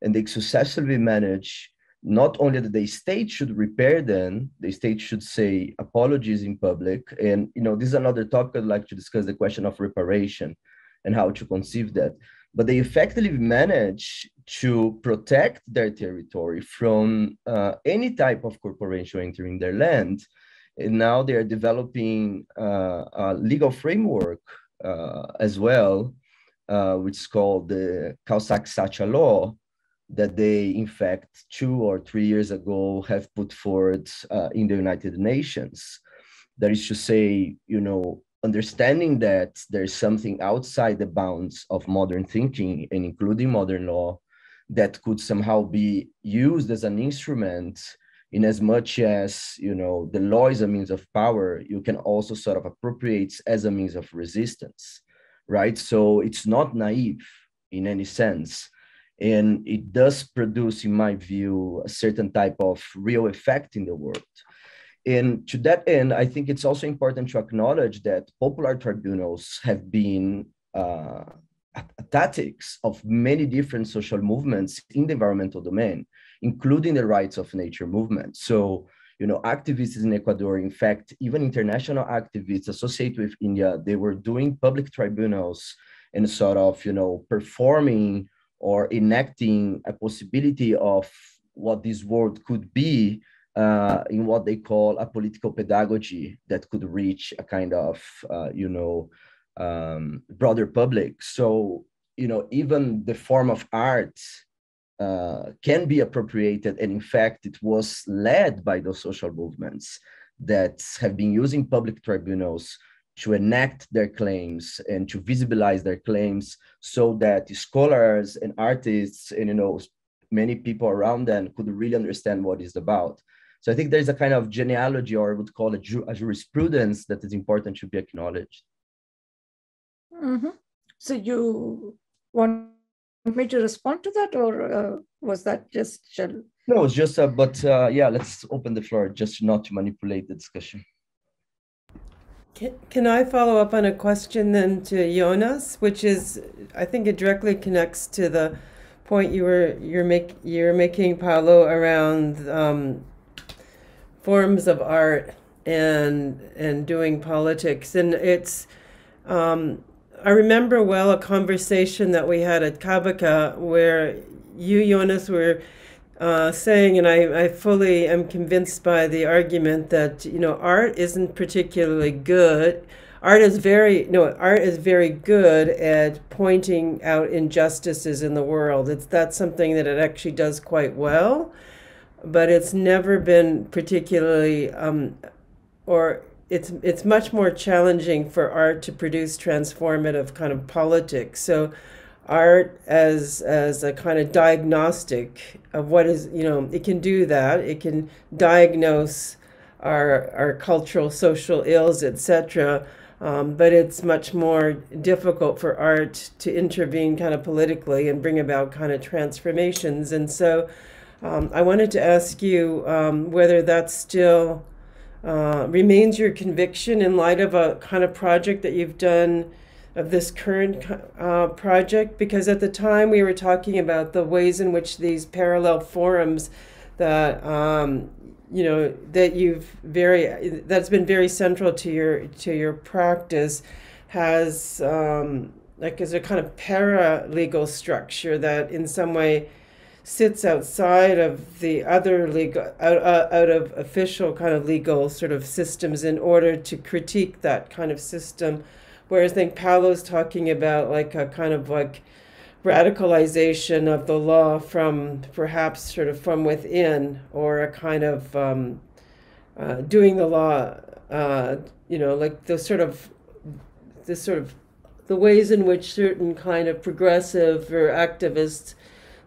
and they successfully manage not only that the state should repair them, the state should say apologies in public. And you know, this is another topic I'd like to discuss the question of reparation and how to conceive that but they effectively manage to protect their territory from uh, any type of corporation entering their land And now they are developing uh, a legal framework uh, as well, uh, which is called the Kawsak Sacha law, that they, in fact, two or three years ago have put forward uh, in the United Nations. That is to say, you know, understanding that there's something outside the bounds of modern thinking and including modern law that could somehow be used as an instrument in as much as you know the law is a means of power you can also sort of appropriate as a means of resistance right? So it's not naive in any sense. And it does produce in my view a certain type of real effect in the world. And to that end i think it's also important to acknowledge that popular tribunals have been uh, tactics of many different social movements in the environmental domain including the rights of nature movement. So, you know, activists in Ecuador, in fact, even international activists associated with India, they were doing public tribunals and sort of, you know, performing or enacting a possibility of what this world could be uh, in what they call a political pedagogy that could reach a kind of, uh, you know, um, broader public. So, you know, even the form of art uh, can be appropriated. And in fact, it was led by those social movements that have been using public tribunals to enact their claims and to visibilize their claims so that scholars and artists and you know many people around them could really understand what it's about so i think there's a kind of genealogy or i would call it a jurisprudence that is important to be acknowledged mm-hmm. so you want me to respond to that, or uh, was that just shall? No, it's just, uh, but uh, yeah, let's open the floor just not to manipulate the discussion. Can, can I follow up on a question then to Jonas, which is, I think it directly connects to the point you were you're make you're making, Paulo, around um, forms of art and and doing politics, and it's. Um, I remember well a conversation that we had at Kabaka where you, Jonas, were uh, saying, and I, I fully am convinced by the argument that you know art isn't particularly good. Art is very no art is very good at pointing out injustices in the world. It's that's something that it actually does quite well, but it's never been particularly um, or it's it's much more challenging for art to produce transformative kind of politics. So art as as a kind of diagnostic of what is you know it can do that. It can diagnose our our cultural social ills etc um, but it's much more difficult for art to intervene kind of politically and bring about kind of transformations. And so um, I wanted to ask you um, whether that's still uh, remains your conviction in light of a kind of project that you've done of this current uh, project? Because at the time we were talking about the ways in which these parallel forums that um, you know that you've very that's been very central to your to your practice has um, like is a kind of paralegal structure that in some way sits outside of the other legal out, uh, out of official kind of legal sort of systems in order to critique that kind of system. Whereas i think paulo's talking about like a kind of like radicalization of the law from perhaps sort of from within or a kind of um, uh, doing the law uh, you know like the sort of the sort of the ways in which certain kind of progressive or activists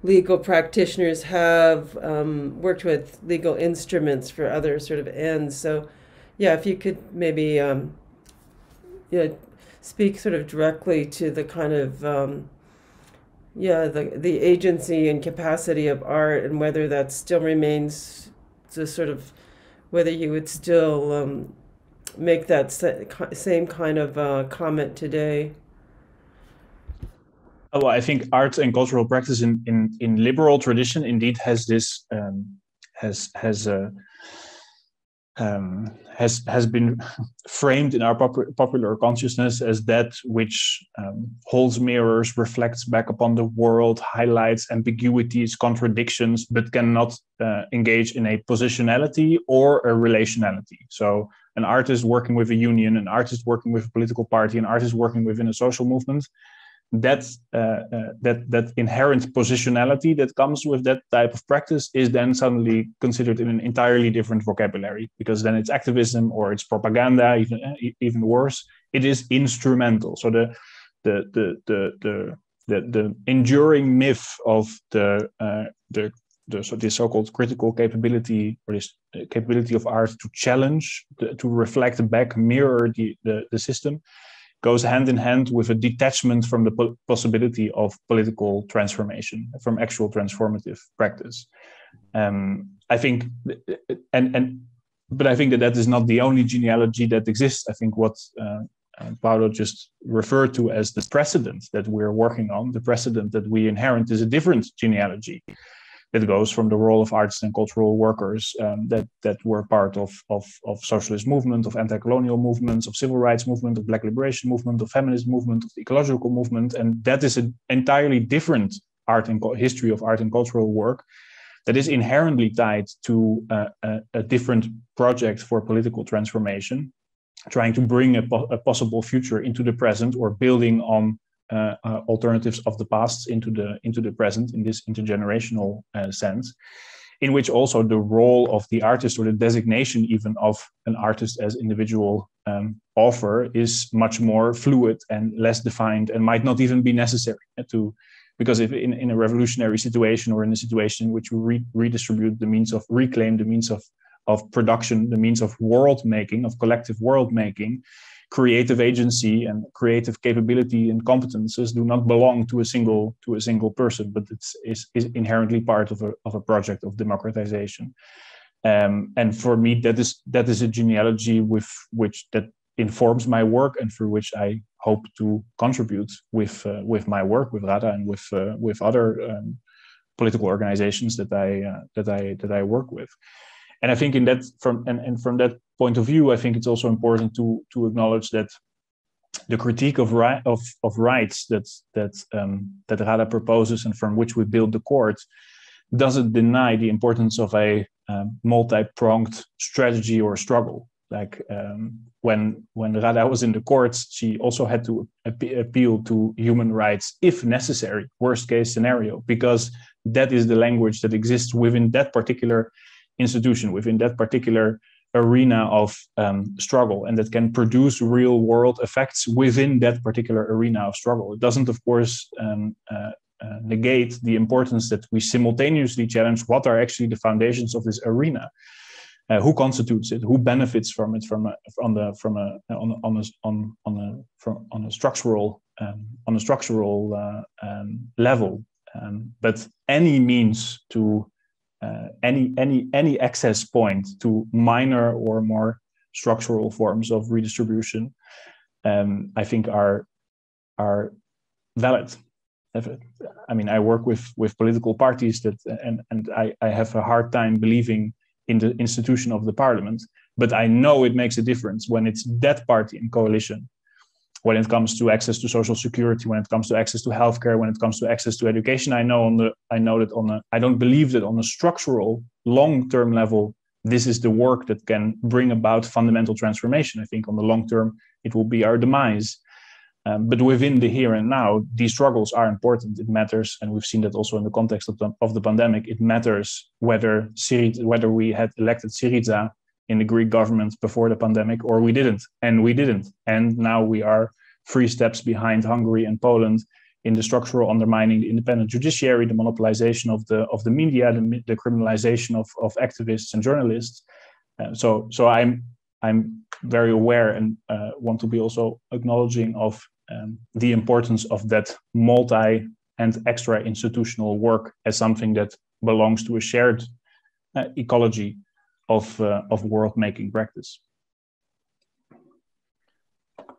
legal practitioners have um, worked with legal instruments for other sort of ends. So, yeah, if you could maybe um, yeah, speak sort of directly to the kind of um, yeah the the agency and capacity of art and whether that still remains the sort of whether you would still um, make that same kind of uh, comment today. Well, I think art and cultural practice in, in, in liberal tradition indeed has this um, has has a um, has has been framed in our pop- popular consciousness as that which um, holds mirrors, reflects back upon the world, highlights ambiguities, contradictions, but cannot uh, engage in a positionality or a relationality. So, an artist working with a union, an artist working with a political party, an artist working within a social movement that uh, uh, that that inherent positionality that comes with that type of practice is then suddenly considered in an entirely different vocabulary because then it's activism or it's propaganda even uh, even worse. It is instrumental. So the the the the the the, the enduring myth of the uh, the the so this so-called critical capability or this capability of art to challenge the, to reflect back mirror the, the the system goes hand in hand with a detachment from the po- possibility of political transformation, from actual transformative practice. Um, I think, and and, but I think that that is not the only genealogy that exists. I think what uh, uh, Paulo just referred to as the precedent that we're working on, the precedent that we inherit is a different genealogy that goes from the role of artists and cultural workers um, that that were part of, of, of socialist movement, of anti-colonial movements, of civil rights movement, of black liberation movement, of feminist movement, of the ecological movement, and that is an entirely different art and history of art and cultural work that is inherently tied to uh, a, a, different project for political transformation, trying to bring a, po- a possible future into the present or building on uh, uh, alternatives of the past into the into the present in this intergenerational uh, sense in which also the role of the artist or the designation even of an artist as individual um, author is much more fluid and less defined and might not even be necessary to because if in, in a revolutionary situation or in a situation in which we re- redistribute the means of reclaim the means of of production the means of world making of collective world making creative agency and creative capability and competences do not belong to a single to a single person, but it's is, is inherently part of a of a project of democratization. Um, and for me, that is that is a genealogy with which that informs my work and through which I hope to contribute with uh, with my work with Radha and with uh, with other um, political organizations that I uh, that I that I work with and I think in that from and, and from that point of view, I think it's also important to to acknowledge that the critique of right of, of rights that that um, that Radha proposes and from which we build the court doesn't deny the importance of a um, multi-pronged strategy or struggle. Like um, when when Radha was in the courts, she also had to ap- appeal to human rights if necessary, worst case scenario, because that is the language that exists within that particular institution within that particular arena of um, struggle and that can produce real world effects within that particular arena of struggle. It doesn't, of course, um, uh, uh, negate the importance that we simultaneously challenge what are actually the foundations of this arena. Uh, who constitutes it? Who benefits from it from a, from the from a on on a on on a from on a structural um, on a structural uh, um, level? Um, but any means to uh, any any any access point to minor or more structural forms of redistribution, um, I think are are valid. I mean, I work with with political parties that, and and I, I have a hard time believing in the institution of the parliament. But I know it makes a difference when it's that party in coalition when it comes to access to social security, when it comes to access to healthcare, when it comes to access to education. I know on the I know that on a I don't believe that on a structural long-term level, this is the work that can bring about fundamental transformation. I think on the long term, it will be our demise. Um, but within the here and now, these struggles are important. It matters, and we've seen that also in the context of the, of the pandemic. It matters whether whether we had elected Syriza in the Greek government before the pandemic, or we didn't, and we didn't, and now we are three steps behind Hungary and Poland in the structural undermining the independent judiciary, the monopolization of the of the media, the, the criminalization of, of activists and journalists. Uh, so so I'm I'm very aware and uh, want to be also acknowledging of um, the importance of that multi and extra institutional work as something that belongs to a shared uh, ecology of, uh, of world making practice.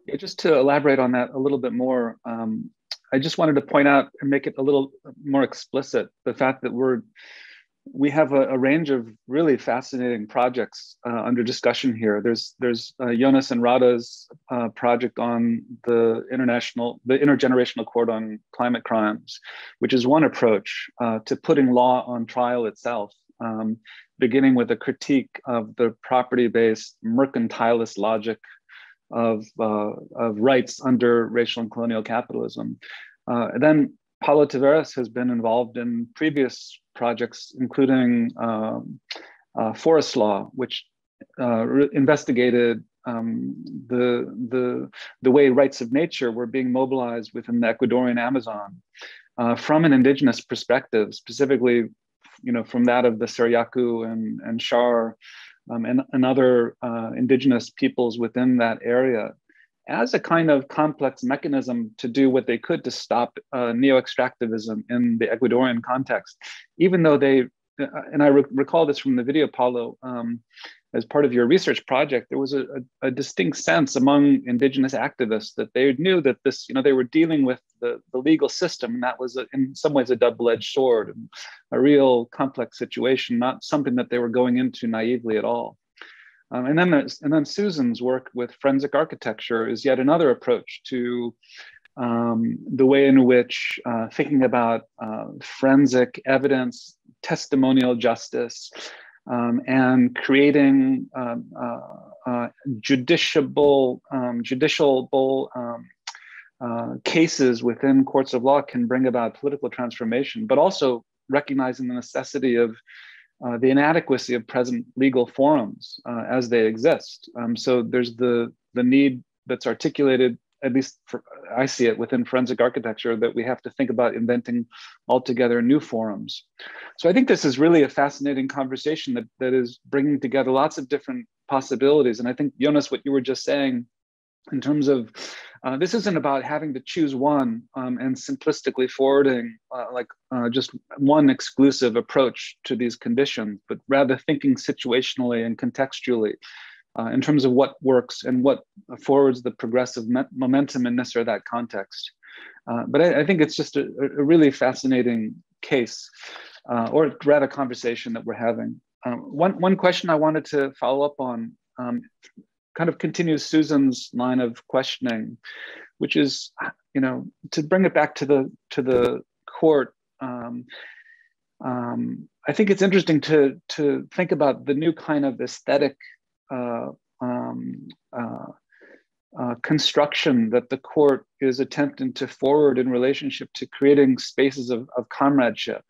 Yeah, just to elaborate on that a little bit more, um, I just wanted to point out and make it a little more explicit the fact that we're we have a, a, range of really fascinating projects uh, under discussion here. There's there's uh, Jonas and Radha's uh, project on the international the intergenerational court on climate crimes, which is one approach uh, to putting law on trial itself, um, beginning with a critique of the property-based mercantilist logic of uh, of rights under racial and colonial capitalism. Uh, then Paulo Tavares has been involved in previous projects, including um, uh, forest law, which uh, investigated um, the, the, the way rights of nature were being mobilized within the Ecuadorian Amazon uh, from an indigenous perspective, specifically you know, from that of the Sarayaku and, and Shuar um, and, and other uh, indigenous peoples within that area as a kind of complex mechanism to do what they could to stop uh, neo-extractivism in the Ecuadorian context, even though they, uh, and I re- recall this from the video, Paulo, um, as part of your research project, there was a, a, distinct sense among indigenous activists that they knew that this, you know, they were dealing with the, the legal system, and that was a, in some ways a double-edged sword, and a real complex situation, not something that they were going into naively at all. Um, and then and then Susan's work with forensic architecture is yet another approach to um, the way in which uh, thinking about uh, forensic evidence, testimonial justice, um, and creating um, uh, uh, judiciable um, judiciable um, uh, cases within courts of law can bring about political transformation, but also recognizing the necessity of uh, the inadequacy of present legal forums uh, as they exist. Um, so there's the the need that's articulated, at least for, I see it within forensic architecture, that we have to think about inventing altogether new forums. So I think this is really a fascinating conversation that that is bringing together lots of different possibilities. And I think Jonas, what you were just saying, in terms of uh, this isn't about having to choose one um, and simplistically forwarding uh, like uh, just one exclusive approach to these conditions, but rather thinking situationally and contextually uh, in terms of what works and what forwards the progressive momentum in this or that context. Uh, but I, I, think it's just a, a really fascinating case, uh, or rather conversation that we're having. Um, one, one question I wanted to follow up on um, kind of continues Susan's line of questioning, which is, you know, to bring it back to the to the court. Um, um, I think it's interesting to to think about the new kind of aesthetic um, uh, uh, construction that the court is attempting to forward in relationship to creating spaces of, of comradeship,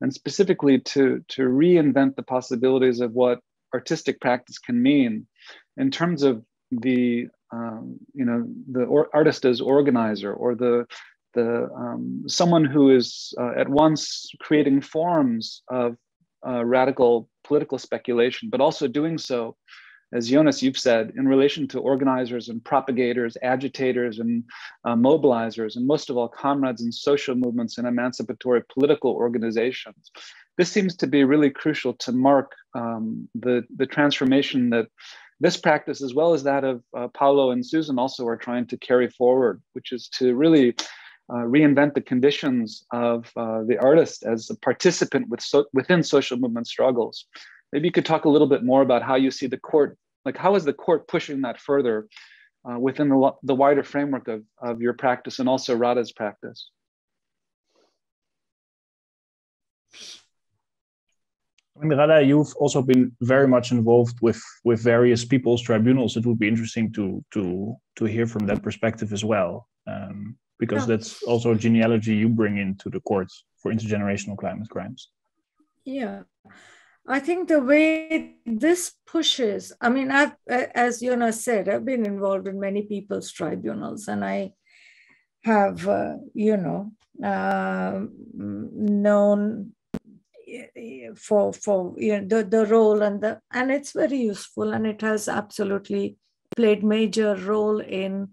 and specifically to to reinvent the possibilities of what artistic practice can mean in terms of the um, you know the or, artist as organizer or the the um, someone who is uh, at once creating forms of uh, radical political speculation, but also doing so, as Jonas, you've said, in relation to organizers and propagators, agitators and uh, mobilizers, and most of all, comrades in social movements and emancipatory political organizations. This seems to be really crucial to mark um, the, the transformation that this practice, as well as that of uh, Paulo and Susan, also are trying to carry forward, which is to really uh, reinvent the conditions of uh, the artist as a participant with so, within social movement struggles. Maybe you could talk a little bit more about how you see the court, like how is the court pushing that further uh, within the, the wider framework of, of your practice and also Radha's practice? I mean, Rada, you've also been very much involved with with various people's tribunals. It would be interesting to to to hear from that perspective as well, um, because that's also a genealogy you bring into the courts for intergenerational climate crimes. Yeah, I think the way this pushes. I mean, I've as Jonas said, I've been involved in many people's tribunals, and I have, uh, you know, uh, known for for you know, the, the role and the and it's very useful and it has absolutely played major role in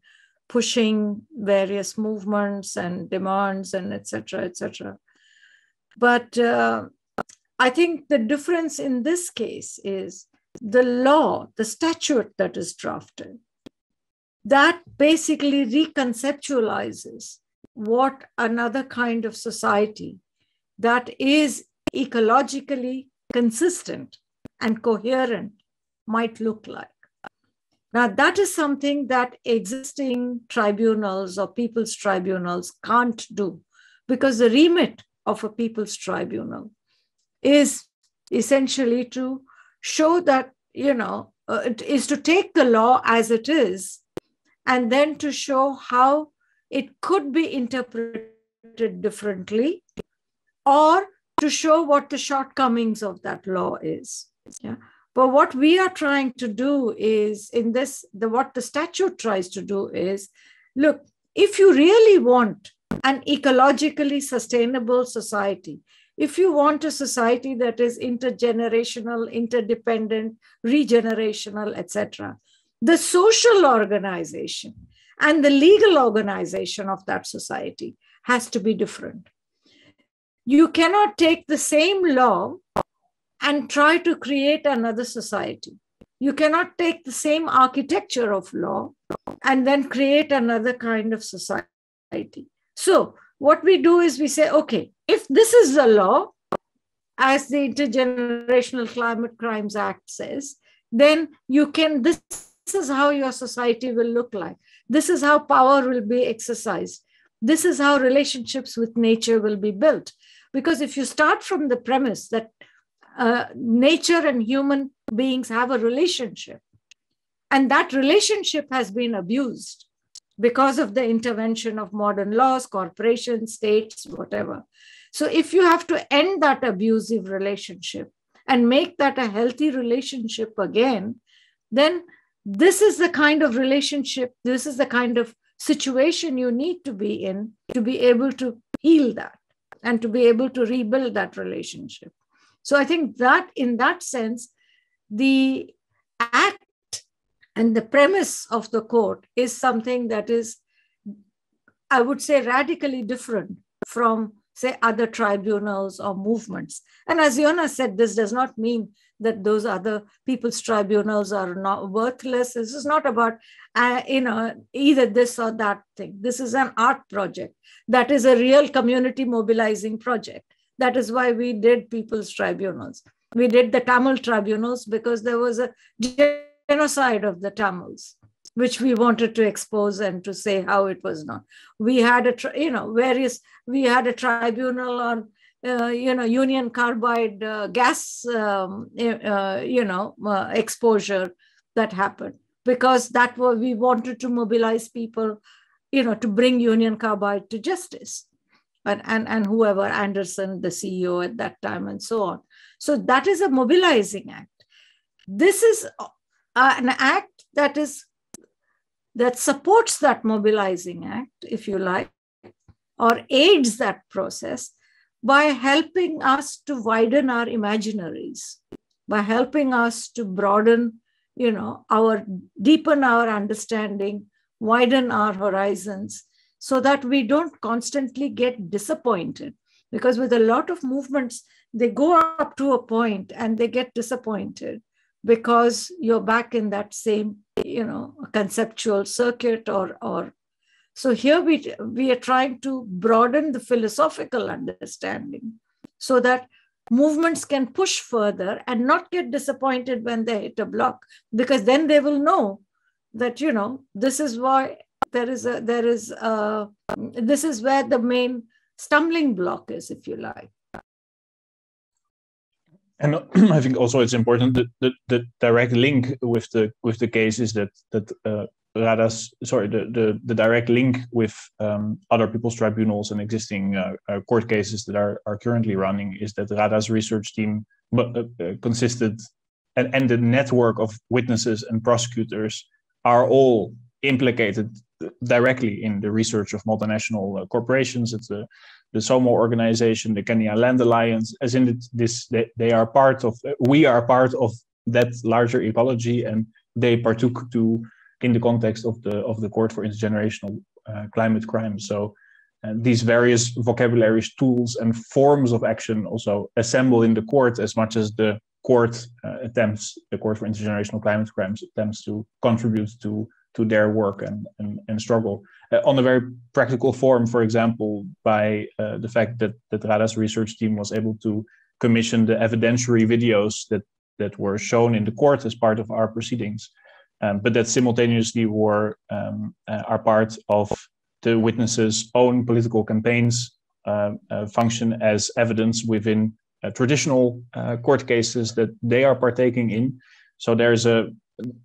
pushing various movements and demands and etc etc but uh, i think the difference in this case is the law the statute that is drafted that basically reconceptualizes what another kind of society that is ecologically consistent and coherent might look like. Now, that is something that existing tribunals or people's tribunals can't do because the remit of a people's tribunal is essentially to show that, you know, uh, is to take the law as it is and then to show how it could be interpreted differently or to show what the shortcomings of that law is. Yeah. But what we are trying to do is in this, the what the statute tries to do is look, if you really want an ecologically sustainable society, if you want a society that is intergenerational, interdependent, regenerational, etc., the social organization and the legal organization of that society has to be different. You cannot take the same law and try to create another society. You cannot take the same architecture of law and then create another kind of society. So, what we do is we say, okay, if this is the law, as the Intergenerational Climate Crimes Act says, then you can, this, is how your society will look like. This is how power will be exercised. This is how relationships with nature will be built. Because if you start from the premise that uh, nature and human beings have a relationship, and that relationship has been abused because of the intervention of modern laws, corporations, states, whatever. So, if you have to end that abusive relationship and make that a healthy relationship again, then this is the kind of relationship, this is the kind of situation you need to be in to be able to heal that and to be able to rebuild that relationship. So I think that in that sense, the act and the premise of the court is something that is, I would say, radically different from, say, other tribunals or movements. And as Yona said, this does not mean that those other people's tribunals are not worthless. This is not about, uh, you know, either this or that thing. This is an art project that is a real community mobilizing project. That is why we did people's tribunals. We did the Tamil tribunals because there was a genocide of the Tamils, which we wanted to expose and to say how it was not. We had a, you know, various, we had a tribunal on, uh, you know, Union Carbide uh, gas, um, uh, you know, uh, exposure that happened because that was, we wanted to mobilize people, you know, to bring Union Carbide to justice and, and, and whoever, Anderson, the CEO at that time, and so on. So that is a mobilizing act. This is uh, an act that is that supports that mobilizing act, if you like, or aids that process by helping us to widen our imaginaries, by helping us to broaden, you know, our deepen our understanding, widen our horizons, so that we don't constantly get disappointed. Because with a lot of movements, they go up to a point and they get disappointed because you're back in that same, you know, conceptual circuit or or so here we we are trying to broaden the philosophical understanding so that movements can push further and not get disappointed when they hit a block because then they will know that you know this is why there is a there is a this is where the main stumbling block is if you like and I think also it's important that the, the direct link with the with the case is that that uh, Radha's sorry the, the the direct link with um, other people's tribunals and existing uh, uh, court cases that are are currently running is that Radha's research team uh, uh, consisted and, and the network of witnesses and prosecutors are all implicated directly in the research of multinational uh, corporations. It's the, the SOMO organization, the Kenya Land Alliance, as in this, they, they are part of, we are part of that larger ecology and they partook to in the context of the of the court for intergenerational uh, climate crime so uh, these various vocabularies tools and forms of action also assemble in the court as much as the court uh, attempts the court for intergenerational climate crimes attempts to contribute to to their work and, and, and struggle. Uh, on a very practical form, for example, by uh, the fact that, that Radha's research team was able to commission the evidentiary videos that that were shown in the court as part of our proceedings, um, but that simultaneously were um, uh, are part of the witnesses' own political campaigns, uh, uh, function as evidence within uh, traditional court cases that they are partaking in. So there's a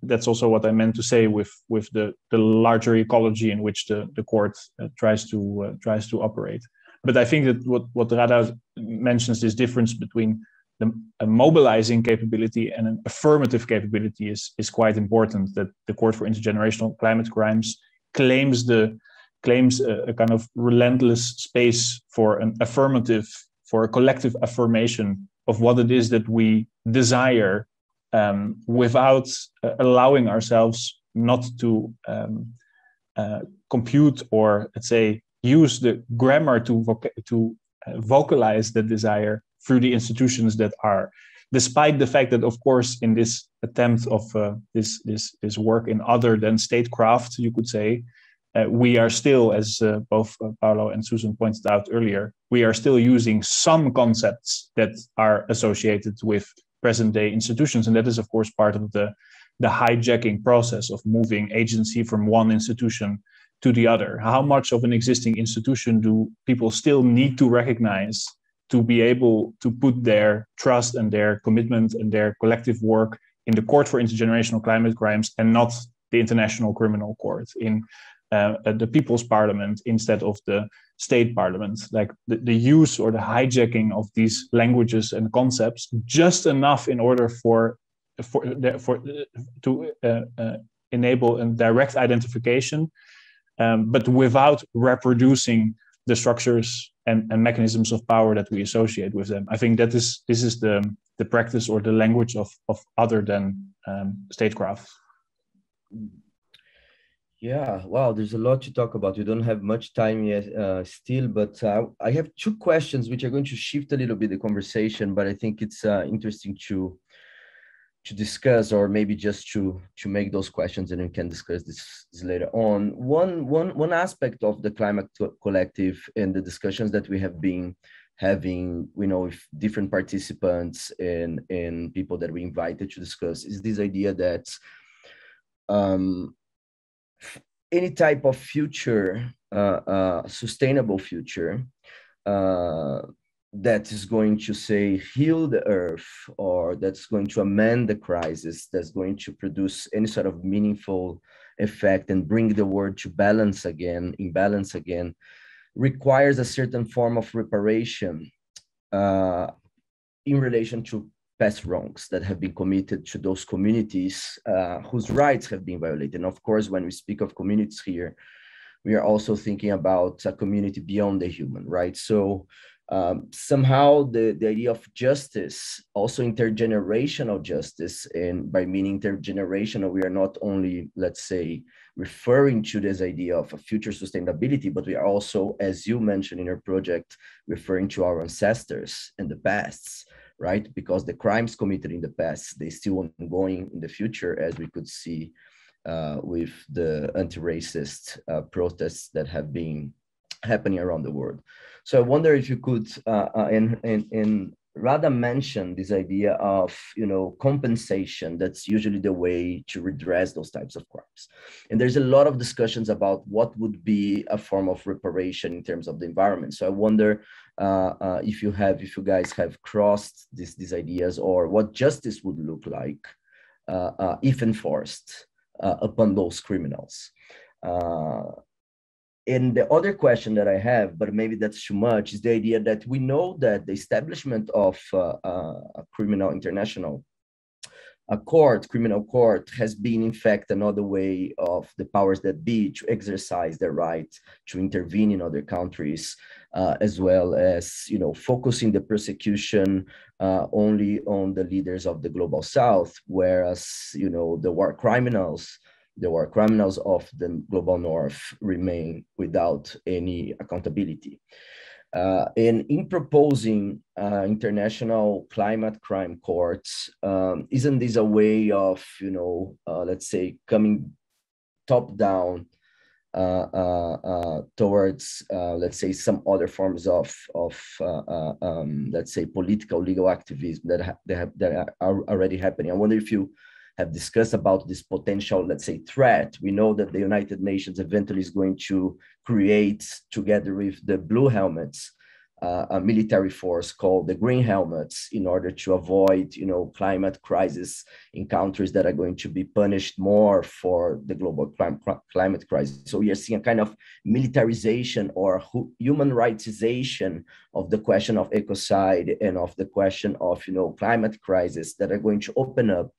that's also what I meant to say with with the the larger ecology in which the the court uh, tries to tries to operate. But I think that what what Radha mentions this difference between the mobilizing capability and an affirmative capability is is quite important. That the Court for Intergenerational Climate Crimes claims the claims a, a kind of relentless space for an affirmative, for a collective affirmation of what it is that we desire, um, without uh, allowing ourselves not to um, uh, compute or let's say use the grammar to to uh, vocalize the desire through the institutions that are. Despite the fact that of course in this attempt of uh, this this this work in other than statecraft you could say uh, we are still as uh, both Paulo and Susan pointed out earlier we are still using some concepts that are associated with present day institutions. And that is of course part of the the hijacking process of moving agency from one institution to the other. How much of an existing institution do people still need to recognize to be able to put their trust and their commitment and their collective work in the court for intergenerational climate crimes and not the international criminal court in the people's parliament instead of the state parliament like the, the use or the hijacking of these languages and concepts just enough in order for for, for to uh, uh, enable a direct identification um, but without reproducing the structures and, and mechanisms of power that we associate with them. I think that is this is the the practice or the language of of other than um, statecraft. Yeah, wow, there's a lot to talk about. We don't have much time yet uh, still, but uh, I have two questions which are going to shift a little bit the conversation, but I think it's uh, interesting to to discuss or maybe just to to make those questions and we can discuss this, this later on one one one aspect of the climate collective and the discussions that we have been having you know with different participants and and people that we invited to discuss is this idea that um, any type of future uh, uh, sustainable future uh, that is going to say heal the earth or that's going to amend the crisis that's going to produce any sort of meaningful effect and bring the world to balance again in balance again requires a certain form of reparation uh, in relation to past wrongs that have been committed to those communities uh, whose rights have been violated. And of course when we speak of communities here we are also thinking about a community beyond the human right? So um, somehow the, the idea of justice, also intergenerational justice, and by meaning intergenerational, we are not only, let's say, referring to this idea of a future sustainability, but we are also, as you mentioned in your project, referring to our ancestors and the pasts, right? Because the crimes committed in the past, they still ongoing in the future, as we could see uh, with the anti-racist uh, protests that have been happening around the world. So I wonder if you could, uh, uh, and, and, and Radha mentioned this idea of you know compensation that's usually the way to redress those types of crimes. And there's a lot of discussions about what would be a form of reparation in terms of the environment. So i wonder uh, uh, if you have if you guys have crossed these these ideas or what justice would look like uh, uh if enforced uh, upon those criminals. Uh, and the other question that I have, but maybe that's too much, is the idea that we know that the establishment of uh, uh, a criminal international a court, criminal court, has been in fact another way of the powers that be to exercise their right to intervene in other countries, uh, as well as you know focusing the prosecution uh, only on the leaders of the global south, whereas you know the war criminals the war criminals of the global north remain without any accountability. Uh, and in proposing uh, international climate crime courts, um, isn't this a way of, you know, uh, let's say coming top down uh, uh, uh, towards, let's say, some other forms of, of um, let's say, political legal activism that, ha- that, that are already happening. I wonder if you have discussed about this potential, let's say, threat. We know that the United Nations eventually is going to create, together with the Blue Helmets, uh, a military force called the Green Helmets in order to avoid, you know, climate crisis in countries that are going to be punished more for the global clim- climate crisis. So we are seeing a kind of militarization or hu- human rightsization of the question of ecocide and of the question of, you know, climate crisis that are going to open up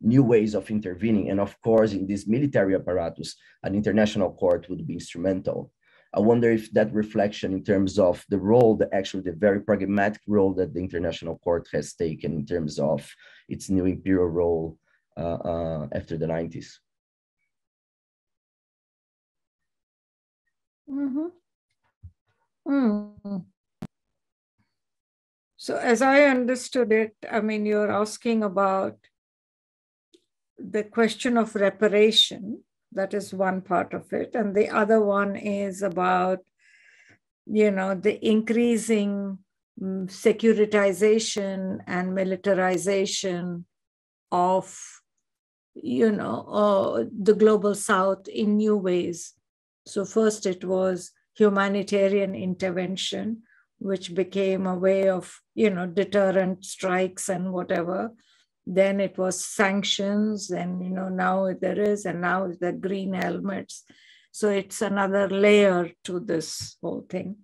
new ways of intervening. And of course, in this military apparatus, an international court would be instrumental. I wonder if that reflection in terms of the role, the actually the very pragmatic role that the International Court has taken in terms of its new imperial role uh, uh, after the 90s. Mm-hmm. Mm. So, as I understood it, I mean, you're asking about the question of reparation that is one part of it. And the other one is about, you know, the increasing mm, securitization and militarization of, you know, uh, the global south in new ways. So first it was humanitarian intervention, which became a way of, you know, deterrent strikes and whatever then it was sanctions and you know now there is and now the green helmets. So it's another layer to this whole thing.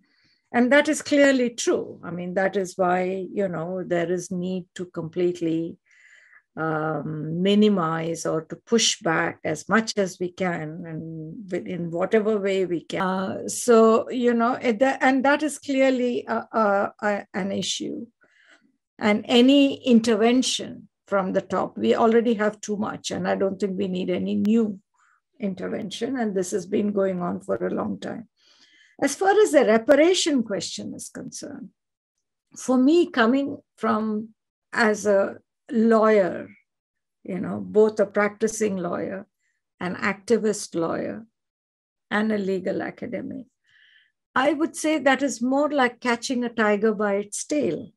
And that is clearly true. I mean that is why you know there is need to completely um, minimize or to push back as much as we can and in whatever way we can. Uh, so you know it, and that is clearly a, a, a, an issue. And any intervention from the top. We already have too much, and I don't think we need any new intervention. And this has been going on for a long time. As far as the reparation question is concerned, for me, coming from as a lawyer, you know, both a practicing lawyer, an activist lawyer, and a legal academic, I would say that is more like catching a tiger by its tail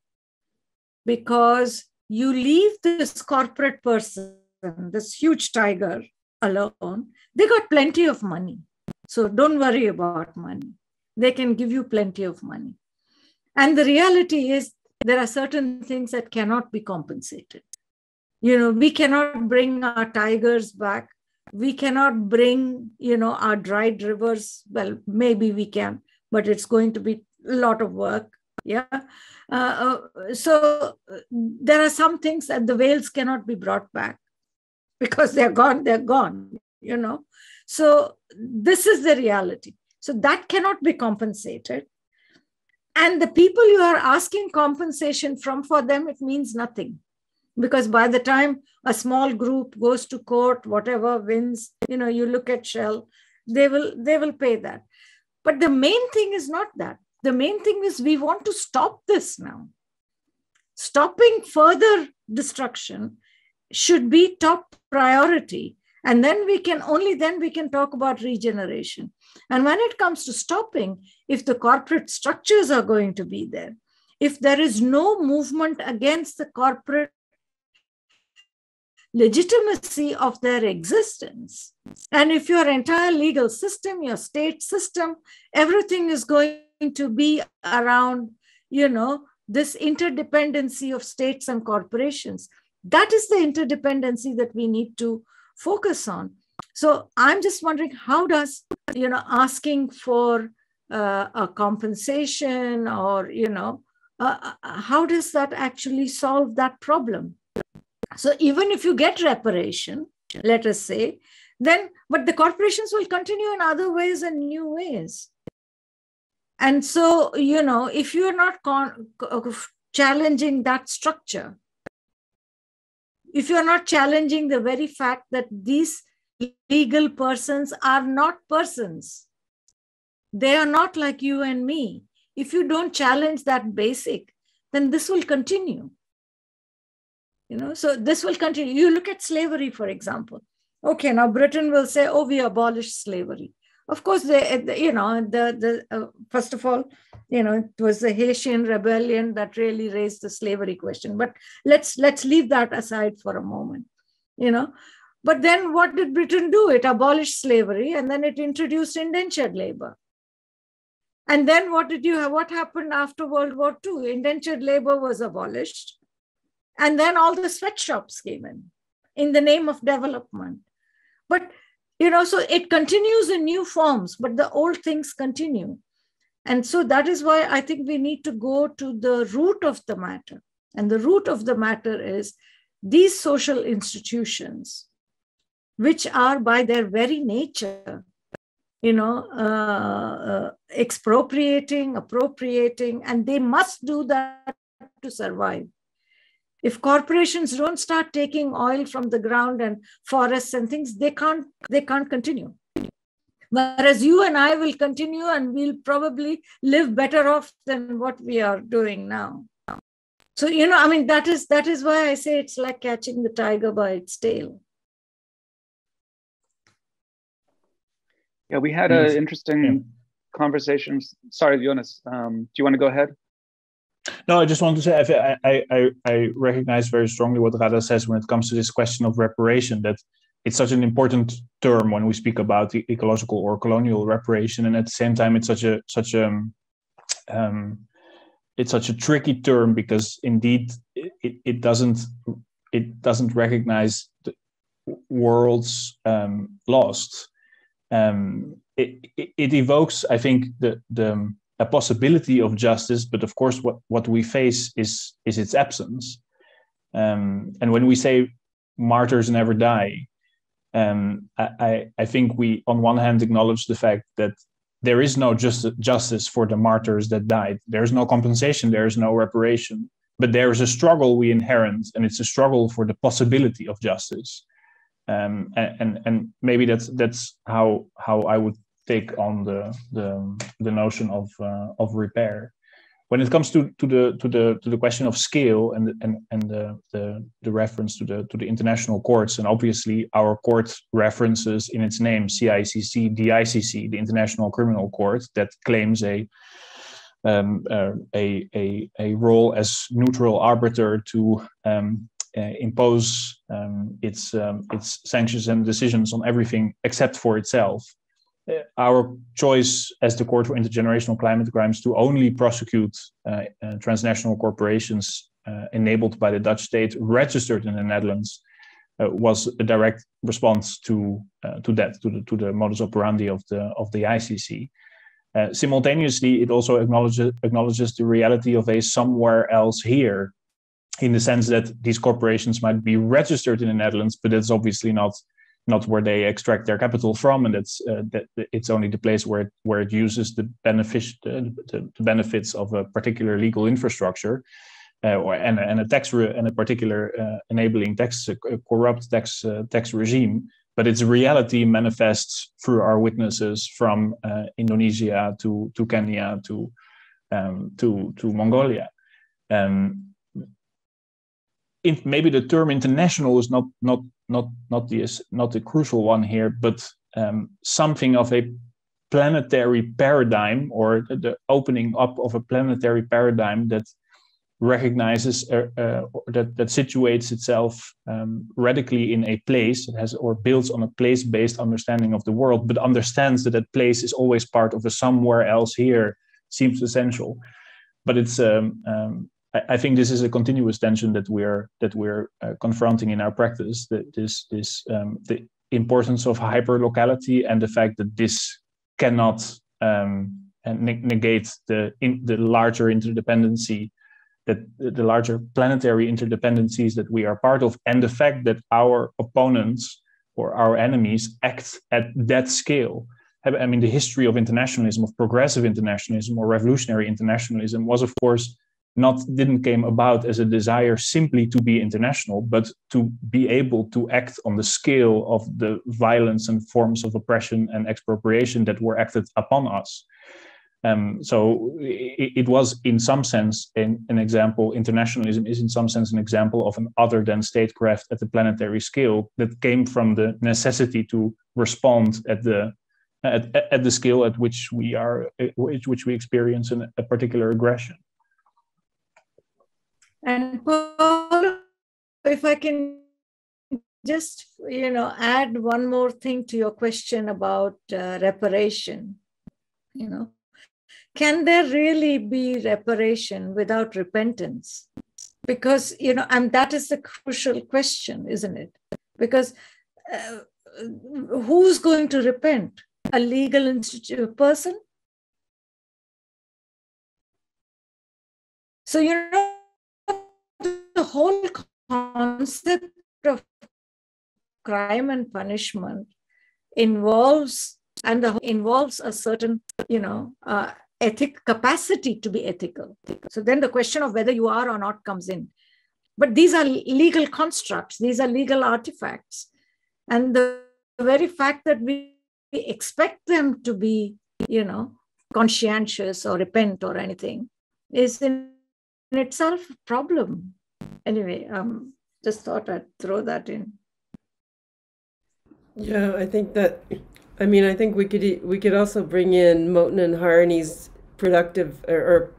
because you leave this corporate person, this huge tiger alone, they got plenty of money. So don't worry about money. They can give you plenty of money. And the reality is, there are certain things that cannot be compensated. You know, we cannot bring our tigers back. We cannot bring, you know, our dried rivers. Well, maybe we can, but it's going to be a lot of work. Yeah. Uh, uh, so there are some things that the whales cannot be brought back because they're gone, they're gone, you know. So this is the reality. So that cannot be compensated. And the people you are asking compensation from, for them, it means nothing. Because by the time a small group goes to court, whatever wins, you know, you look at Shell, they will they will pay that. But the main thing is not that the main thing is we want to stop this now. Stopping further destruction should be top priority. And then we can only then we can talk about regeneration. And when it comes to stopping, if the corporate structures are going to be there, if there is no movement against the corporate legitimacy of their existence, and if your entire legal system, your state system, everything is going to be around, you know, this interdependency of states and corporations. That is the interdependency that we need to focus on. So I'm just wondering how does, you know, asking for uh, a compensation or, you know, uh, uh how does that actually solve that problem? So even if you get reparation, let us say, then, but the corporations will continue in other ways and new ways. And so you know if you're not con- uh, challenging that structure if you're not challenging the very fact that these legal persons are not persons they are not like you and me. If you don't challenge that basic then this will continue you know so this will continue you look at slavery for example okay now britain will say oh we abolished slavery Of course, they, you know, the, the uh, first of all, you know, it was the Haitian rebellion that really raised the slavery question. But let's let's leave that aside for a moment, you know. But then what did Britain do? It abolished slavery and then it introduced indentured labor. And then what did you have? What happened after World War II? Indentured labor was abolished. And then all the sweatshops came in in the name of development. But, you know, so it continues in new forms, but the old things continue. And so that is why I think we need to go to the root of the matter. And the root of the matter is these social institutions, which are by their very nature, you know, uh, uh, expropriating, appropriating, and they must do that to survive. If corporations don't start taking oil from the ground and forests and things, they can't, they can't continue. Whereas you and I will continue and we'll probably live better off than what we are doing now. So, you know, I mean, that is that is why I say it's like catching the tiger by its tail. Yeah, we had an interesting yeah. conversation. Sorry, Jonas, um, do you want to go ahead? No, I just want to say I, I, I recognize very strongly what Radha says when it comes to this question of reparation, that it's such an important term when we speak about the ecological or colonial reparation, and at the same time, it's such a such a um, it's such a tricky term because indeed it, it doesn't it doesn't recognize the world's um, lost. Um, it, it, it evokes, I think, the the a possibility of justice, but of course, what what we face is is its absence. Um, and when we say martyrs never die, um, I, I think we, on one hand, acknowledge the fact that there is no just, justice for the martyrs that died. There's no compensation, there is no reparation. But there is a struggle we inherit, and it's a struggle for the possibility of justice. Um, and, and, and maybe that's that's how how I would take on the the, the notion of uh, of repair. When it comes to, to the to the to the question of scale and and and the, the the reference to the to the international courts and obviously our court references in its name CICC the ICC the International Criminal Court that claims a um, uh, a, a a role as neutral arbiter to um, uh, impose um, its um, its sanctions and decisions on everything except for itself our choice as the Court for Intergenerational Climate Crimes to only prosecute uh, uh, transnational corporations uh, enabled by the Dutch state registered in the Netherlands uh, was a direct response to uh, to that to the to the modus operandi of the of the ICC. Uh, simultaneously, it also acknowledges acknowledges the reality of a somewhere else here, in the sense that these corporations might be registered in the Netherlands, but that's obviously not not where they extract their capital from, and it's uh, that it's only the place where it, where it uses the benefit the, the, benefits of a particular legal infrastructure, uh, or and, and a tax re- and a particular uh, enabling tax uh, corrupt tax uh, tax regime. But its reality manifests through our witnesses from uh, Indonesia to to Kenya to um, to to Mongolia. Um, maybe the term international is not not not not the not the crucial one here, but um, something of a planetary paradigm or the opening up of a planetary paradigm that recognizes uh, uh, that that situates itself um, radically in a place that has or builds on a place-based understanding of the world, but understands that that place is always part of a somewhere else here seems essential. But it's um, um, I, think this is a continuous tension that we're that we're uh, confronting in our practice. That this this um, the importance of hyperlocality and the fact that this cannot um, negate the in, the larger interdependency that the larger planetary interdependencies that we are part of, and the fact that our opponents or our enemies act at that scale. I mean, the history of internationalism, of progressive internationalism or revolutionary internationalism, was of course not didn't came about as a desire simply to be international but to be able to act on the scale of the violence and forms of oppression and expropriation that were acted upon us um, so it, it, was in some sense an, an, example internationalism is in some sense an example of an other than statecraft at the planetary scale that came from the necessity to respond at the at, at the scale at which we are, which, which we experience in a particular aggression. And Paul, if I can just you know add one more thing to your question about uh, reparation you know. Can there really be reparation without repentance? Because you know and that is the crucial question isn't it? Because uh, who's going to repent? A legal institute person? So you know the whole concept of crime and punishment involves and the, involves a certain you know uh, ethic capacity to be ethical. So then the question of whether you are or not comes in. But these are legal constructs. These are legal artifacts. And the very fact that we expect them to be you know conscientious or repent or anything is in itself a problem anyway um just thought i'd throw that in yeah, I think that. I mean, I think we could we could also bring in Moten and Harney's productive or, or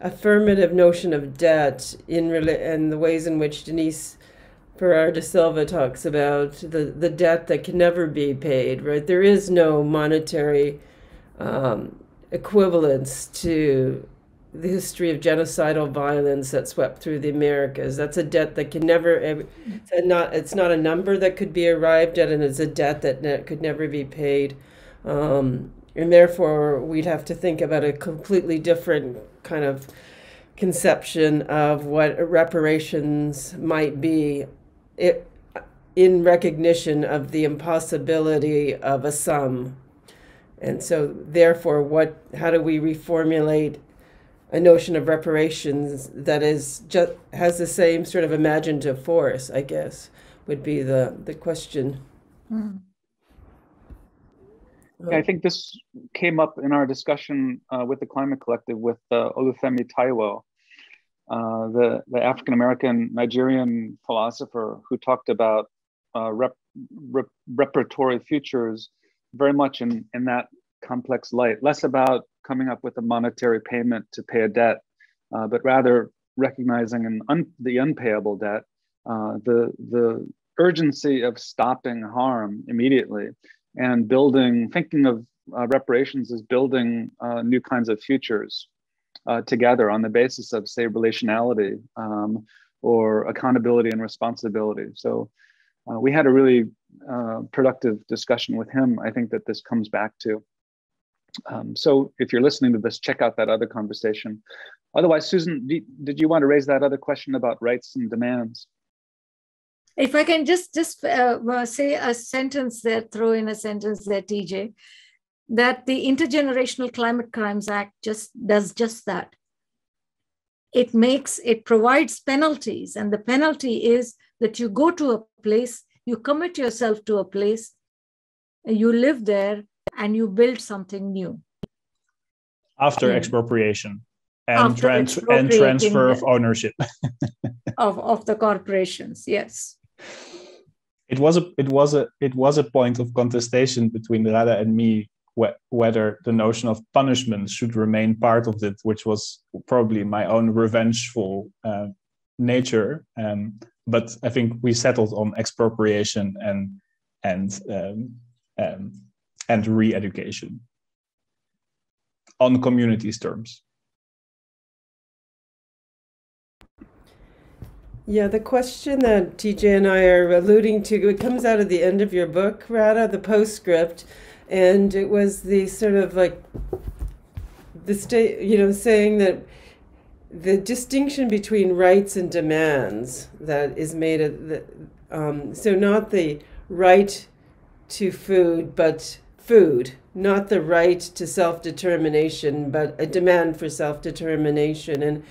affirmative notion of debt in and the ways in which Denise Ferreira da Silva talks about the, the debt that can never be paid, right? There is no monetary um, equivalence to the history of genocidal violence that swept through the Americas. That's a debt that can never, it's not, it's not a number that could be arrived at, and it's a debt that ne- could never be paid. Um, and therefore, we'd have to think about a completely different kind of conception of what reparations might be it, in recognition of the impossibility of a sum. And so, therefore, what, how do we reformulate a notion of reparations that is just has the same sort of imaginative force, I guess, would be the the question. Mm. Yeah, I think this came up in our discussion uh, with the Climate Collective with uh, Olufemi Taiwo, uh, the, the African American Nigerian philosopher who talked about uh, rep, rep, reparatory futures very much in, in that complex light, less about coming up with a monetary payment to pay a debt, uh, but rather recognizing an un- the unpayable debt, uh, the, the urgency of stopping harm immediately and building, thinking of uh, reparations as building uh, new kinds of futures uh, together on the basis of, say, relationality um, or accountability and responsibility. So uh, we had a really productive discussion with him. I think that this comes back to. Um, so if you're listening to this, check out that other conversation. Otherwise, Susan, did you want to raise that other question about rights and demands? If I can just just uh, say a sentence there, throw in a sentence there, TJ, that the Intergenerational Climate Crimes Act just does just that. It makes it provides penalties, and the penalty is that you go to a place, you commit yourself to a place, you live there, and you build something new. After mm. expropriation and, After trans- and transfer of ownership of, of the corporations, yes. It was a it was a it was a point of contestation between Radha and me wh- whether the notion of punishment should remain part of it, which was probably my own revengeful uh, nature. Um, but I think we settled on expropriation and and um, um, and re-education on communities terms. Yeah, the question that TJ and I are alluding to, it comes out of the end of your book, Radha, the postscript, and it was the sort of like the state, you know, saying that the distinction between rights and demands that is made the, um, so not the right to food, but food, not the right to self determination, but a demand for self determination. And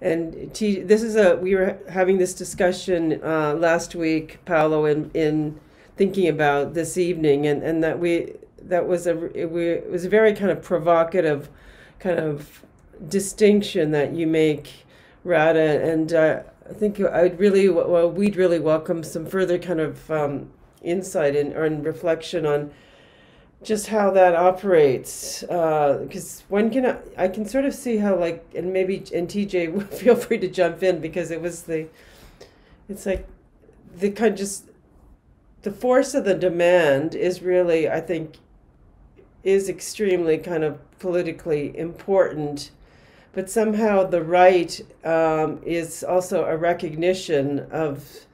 and this is a we were having this discussion uh, last week, Paulo, in in thinking about this evening, and and that we that was a it, we, it was a very kind of provocative kind of distinction that you make, Radha, and uh, I think I'd really well we'd really welcome some further kind of um, insight and or reflection on just how that operates because uh, when can I, I can sort of see how like and maybe and TJ feel free to jump in because it was the it's like the kind of just the force of the demand is really I think is extremely kind of politically important. But somehow the right um, is also a recognition of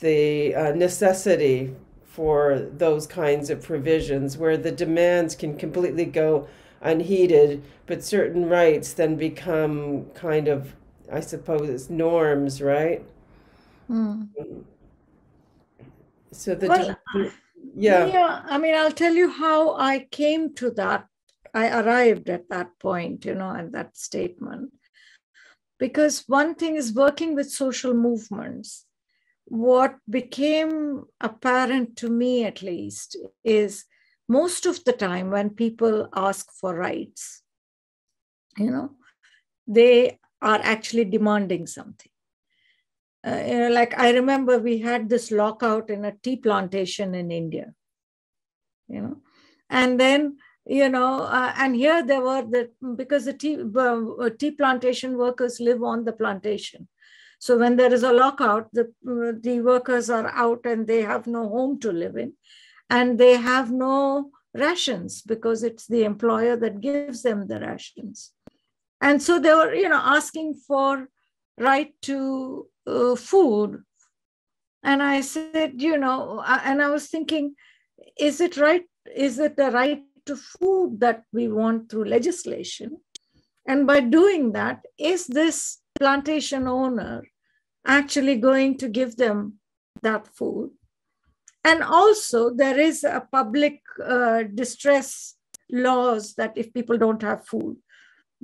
the uh, necessity for those kinds of provisions where the demands can completely go unheeded, but certain rights then become kind of, I suppose, norms, right? Mm. So the well, yeah. yeah, I mean, I'll tell you how I came to that. I arrived at that point, you know, at that statement. Because one thing is working with social movements what became apparent to me, at least, is most of the time when people ask for rights, you know, they are actually demanding something. Uh, you know, like I remember we had this lockout in a tea plantation in India, you know, and then you know, uh, and here there were the because the tea, uh, tea plantation workers live on the plantation, so when there is a lockout, the, the workers are out and they have no home to live in. And they have no rations because it's the employer that gives them the rations. And so they were, you know, asking for right to uh, food. And I said, you know, and I was thinking, is it right? Is it the right to food that we want through legislation? And by doing that, is this plantation owner actually going to give them that food. And also, there is a public uh, distress laws that if people don't have food,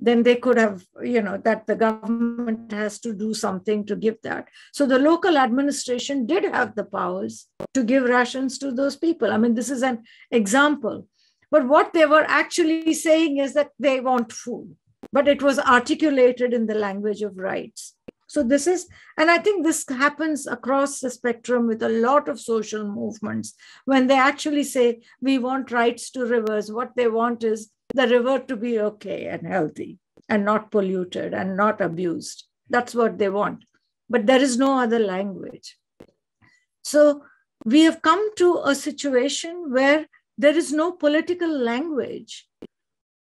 then they could have, you know, that the government has to do something to give that. So the local administration did have the powers to give rations to those people. I mean, this is an example. But what they were actually saying is that they want food, but it was articulated in the language of rights. So this is, and I think this happens across the spectrum with a lot of social movements. When they actually say, we want rights to rivers, what they want is the river to be okay and healthy and not polluted and not abused. That's what they want. But there is no other language. So we have come to a situation where there is no political language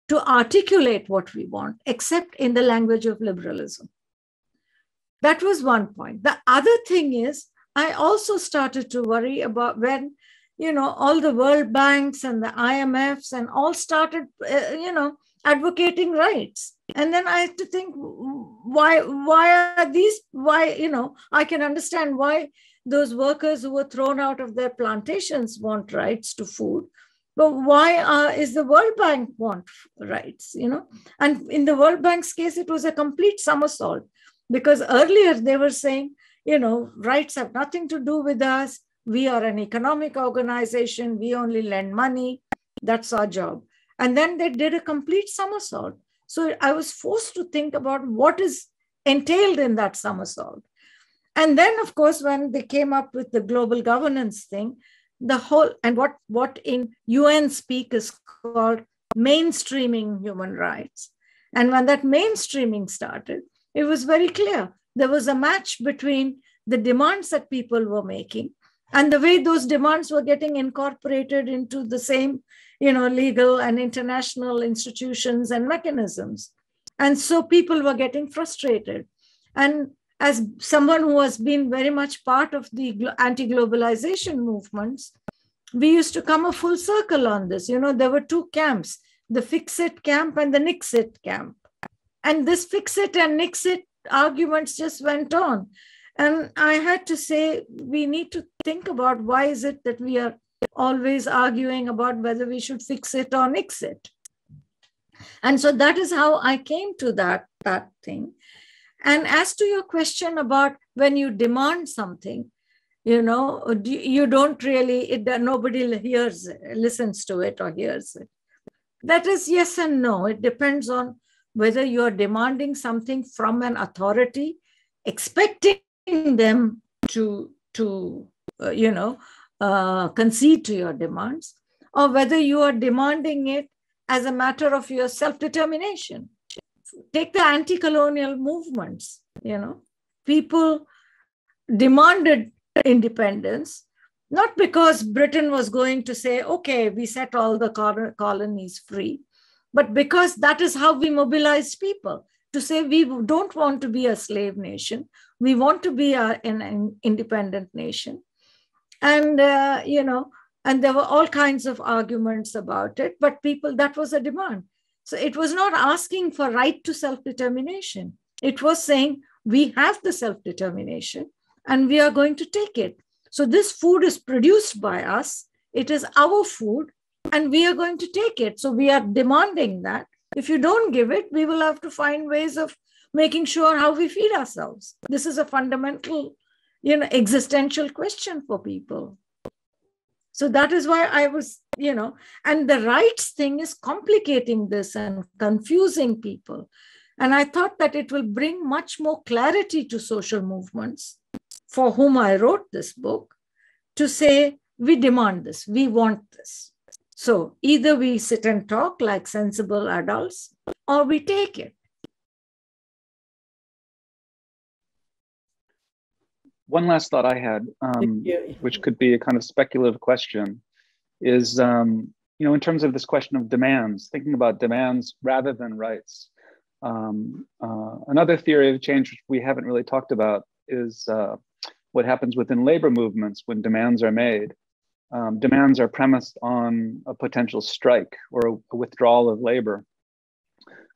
to articulate what we want except in the language of liberalism. That was one point. The other thing is, I also started to worry about when, you know, all the World Banks and the IMFs and all started, uh, you know, advocating rights. And then I had to think, why, why are these, why, you know, I can understand why those workers who were thrown out of their plantations want rights to food but why uh, is the world bank want rights you know and in the world bank's case it was a complete somersault because earlier they were saying, you know, rights have nothing to do with us. We are an economic organization. We only lend money. That's our job. And then they did a complete somersault. So I was forced to think about what is entailed in that somersault. And then, of course, when they came up with the global governance thing, the whole and what what in UN speak is called mainstreaming human rights. And when that mainstreaming started, it was very clear. There was a match between the demands that people were making and the way those demands were getting incorporated into the same you know legal and international institutions and mechanisms. And so people were getting frustrated. And as someone who has been very much part of the anti-globalization movements we used to come a full circle on this. You know there were two camps the fix it camp and the nix it camp and this fix it and nix it arguments just went on. And I had to say, we need to think about why is it that we are always arguing about whether we should fix it or nix it. And so that is how I came to that, that thing. And as to your question about when you demand something, you know, you don't really, it, nobody hears, listens to it or hears it. That is yes and no. It depends on whether you're demanding something from an authority, expecting them to, to uh, you know, uh, concede to your demands, or whether you are demanding it as a matter of your self determination. Take the anti colonial movements, you know, people demanded independence, not because Britain was going to say, okay, we set all the colonies free, but because that is how we mobilized people to say we don't want to be a slave nation, we want to be a, an, an independent nation. And, uh, you know, and there were all kinds of arguments about it, but people, that was a demand. So it was not asking for right to self determination. It was saying, we have the self determination and we are going to take it. So this food is produced by us, it is our food, and we are going to take it. So we are demanding that. If you don't give it, we will have to find ways of making sure how we feed ourselves. This is a fundamental, you know, existential question for people. So that is why I was, you know, and the rights thing is complicating this and confusing people. And I thought that it will bring much more clarity to social movements for whom I wrote this book to say, we demand this, we want this. So either we sit and talk like sensible adults or we take it. One last thought I had, um, which could be a kind of speculative question, is um, you know in terms of this question of demands, thinking about demands rather than rights. Um, uh, another theory of change which we haven't really talked about is uh, what happens within labor movements when demands are made. Um, demands are premised on a potential strike or a, a withdrawal of labor.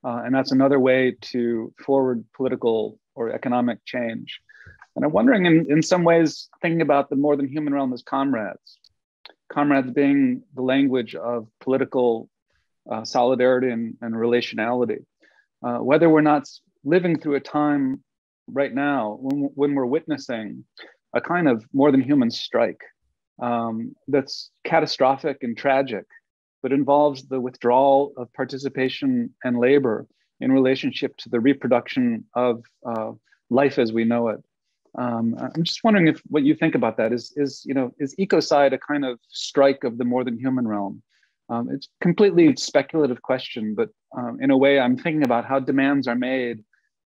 Uh, and that's another way to forward political or economic change. And I'm wondering, in, in some ways, thinking about the more than human realm as comrades, comrades being the language of political uh, solidarity and, and relationality. Uh, whether we're not living through a time right now when, when we're witnessing a kind of more than human strike um, that's catastrophic and tragic, but involves the withdrawal of participation and labor in relationship to the reproduction of uh, life as we know it. Um, I'm just wondering if what you think about that is, is you know, is ecocide a kind of strike of the more than human realm? Um, it's completely speculative question, but um, in a way, I'm thinking about how demands are made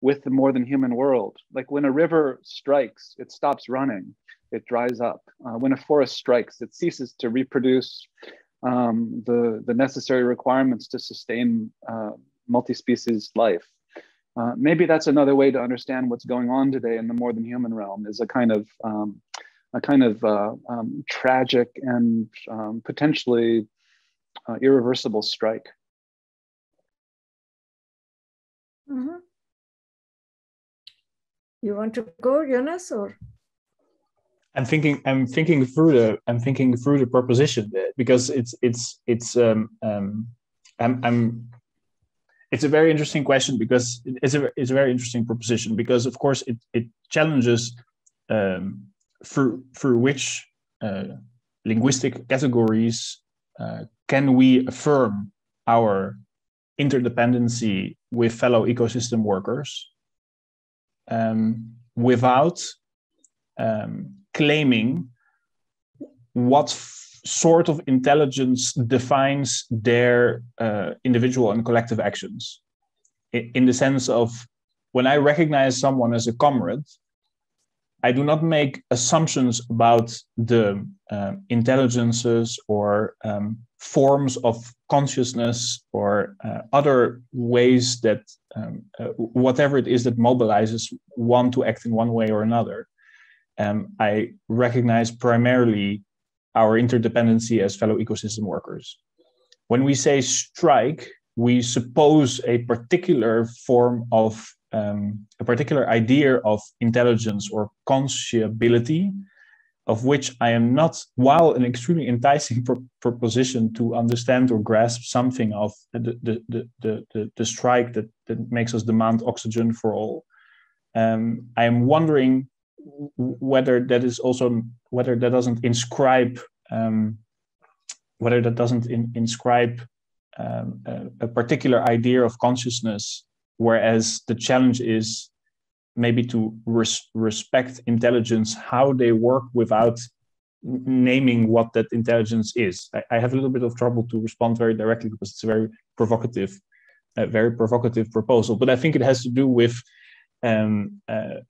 with the more than human world. Like when a river strikes, it stops running, it dries up. Uh, when a forest strikes, it ceases to reproduce um, the, the necessary requirements to sustain uh, multi-species life. Uh, maybe that's another way to understand what's going on today in the more than human realm is a kind of um, a kind of uh, um, tragic and um, potentially uh, irreversible strike. Mm -hmm. You want to go, Jonas, or? I'm thinking. I'm thinking through the. I'm thinking through the proposition there because it's it's it's um um. I'm I'm. It's a very interesting question because it's a it's a very interesting proposition because of course it it challenges um, through through which uh, linguistic categories uh, can we affirm our interdependency with fellow ecosystem workers um, without um, claiming what sort of intelligence defines their uh, individual and collective actions. In, the sense of when I recognize someone as a comrade, I do not make assumptions about the uh, intelligences or um, forms of consciousness or uh, other ways that um, uh, whatever it is that mobilizes one to act in one way or another. Um, I recognize primarily our interdependency as fellow ecosystem workers. When we say strike, we suppose a particular form of um, a particular idea of intelligence or consciability, of which I am not, while an extremely enticing pro- proposition to understand or grasp something of the, the, the, the, the, the strike that, that makes us demand oxygen for all. Um, I am wondering whether that is also whether that doesn't inscribe um, whether that doesn't in, inscribe um, a, a, particular idea of consciousness whereas the challenge is maybe to res- respect intelligence how they work without naming what that intelligence is. I, I, have a little bit of trouble to respond very directly because it's a very provocative, a very provocative proposal. But I think it has to do with um, uh,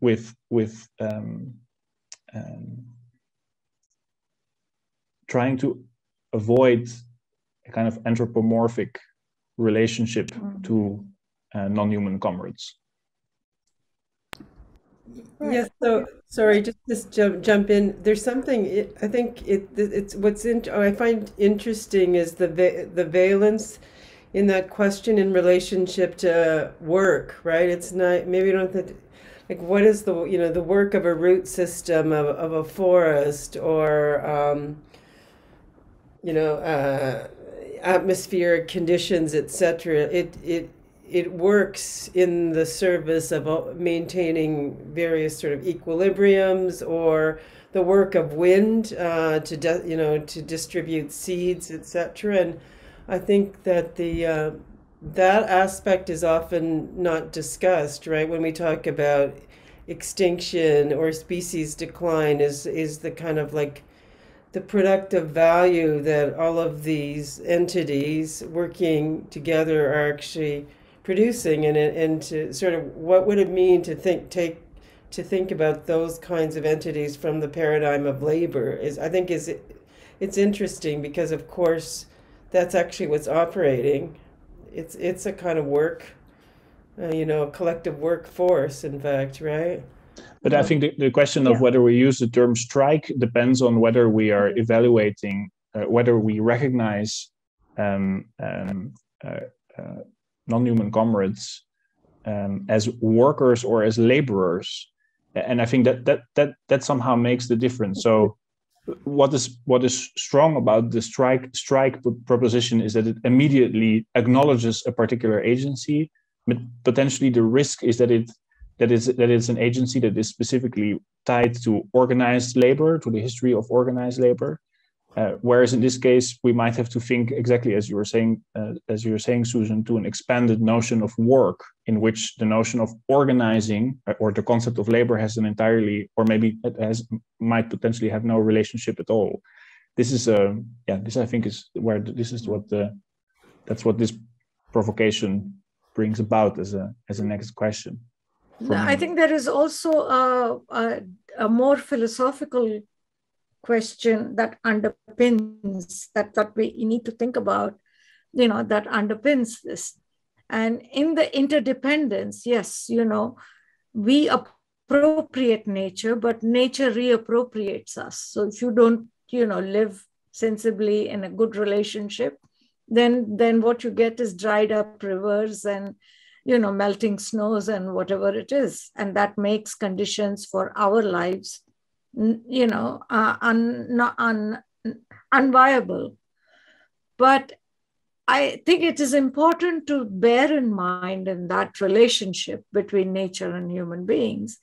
with with um, um, trying to avoid a kind of anthropomorphic relationship mm-hmm. to uh, non-human comrades. Yes. So sorry, just just jump jump in. There's something it, I think it it's what's in, oh, I find interesting is the the valence in that question in relationship to work. Right. It's not maybe you don't think like what is the you know the work of a root system of of a forest or um, you know uh, atmospheric conditions, etc. It it it works in the service of uh, maintaining various sort of equilibriums or the work of wind uh, to you know to distribute seeds etc and i think that the uh, that aspect is often not discussed right? When we talk about extinction or species decline is is the kind of like the productive value that all of these entities working together are actually producing and and to sort of what would it mean to think take to think about those kinds of entities from the paradigm of labor is I think is it's interesting because of course that's actually what's operating. It's it's a kind of work, uh, you know, a collective workforce. In fact, right? But I think the, the question of yeah. whether we use the term strike depends on whether we are mm-hmm. evaluating uh, whether we recognize um, um, uh, uh non-human comrades um, as workers or as laborers and i think that that that that somehow makes the difference so what is what is strong about the strike strike proposition is that it immediately acknowledges a particular agency but potentially the risk is that it that is that it's an agency that is specifically tied to organized labor to the history of organized labor uh, whereas in this case, we might have to think exactly as you were saying, uh, as you were saying, Susan, to an expanded notion of work, in which the notion of organizing uh, or the concept of labor has an entirely, or maybe it has might potentially have no relationship at all. This is a, yeah, this I think is where this is what the, that's what this provocation brings about as a as a next question. I think there is also a, a, a more philosophical question that underpins that that we need to think about you know that underpins this. And in the interdependence yes you know we appropriate nature but nature reappropriates us. So if you don't you know live sensibly in a good relationship then then what you get is dried up rivers and you know melting snows and whatever it is. And that makes conditions for our lives you know, uh, un, un, unviable. But I think it is important to bear in mind in that relationship between nature and human beings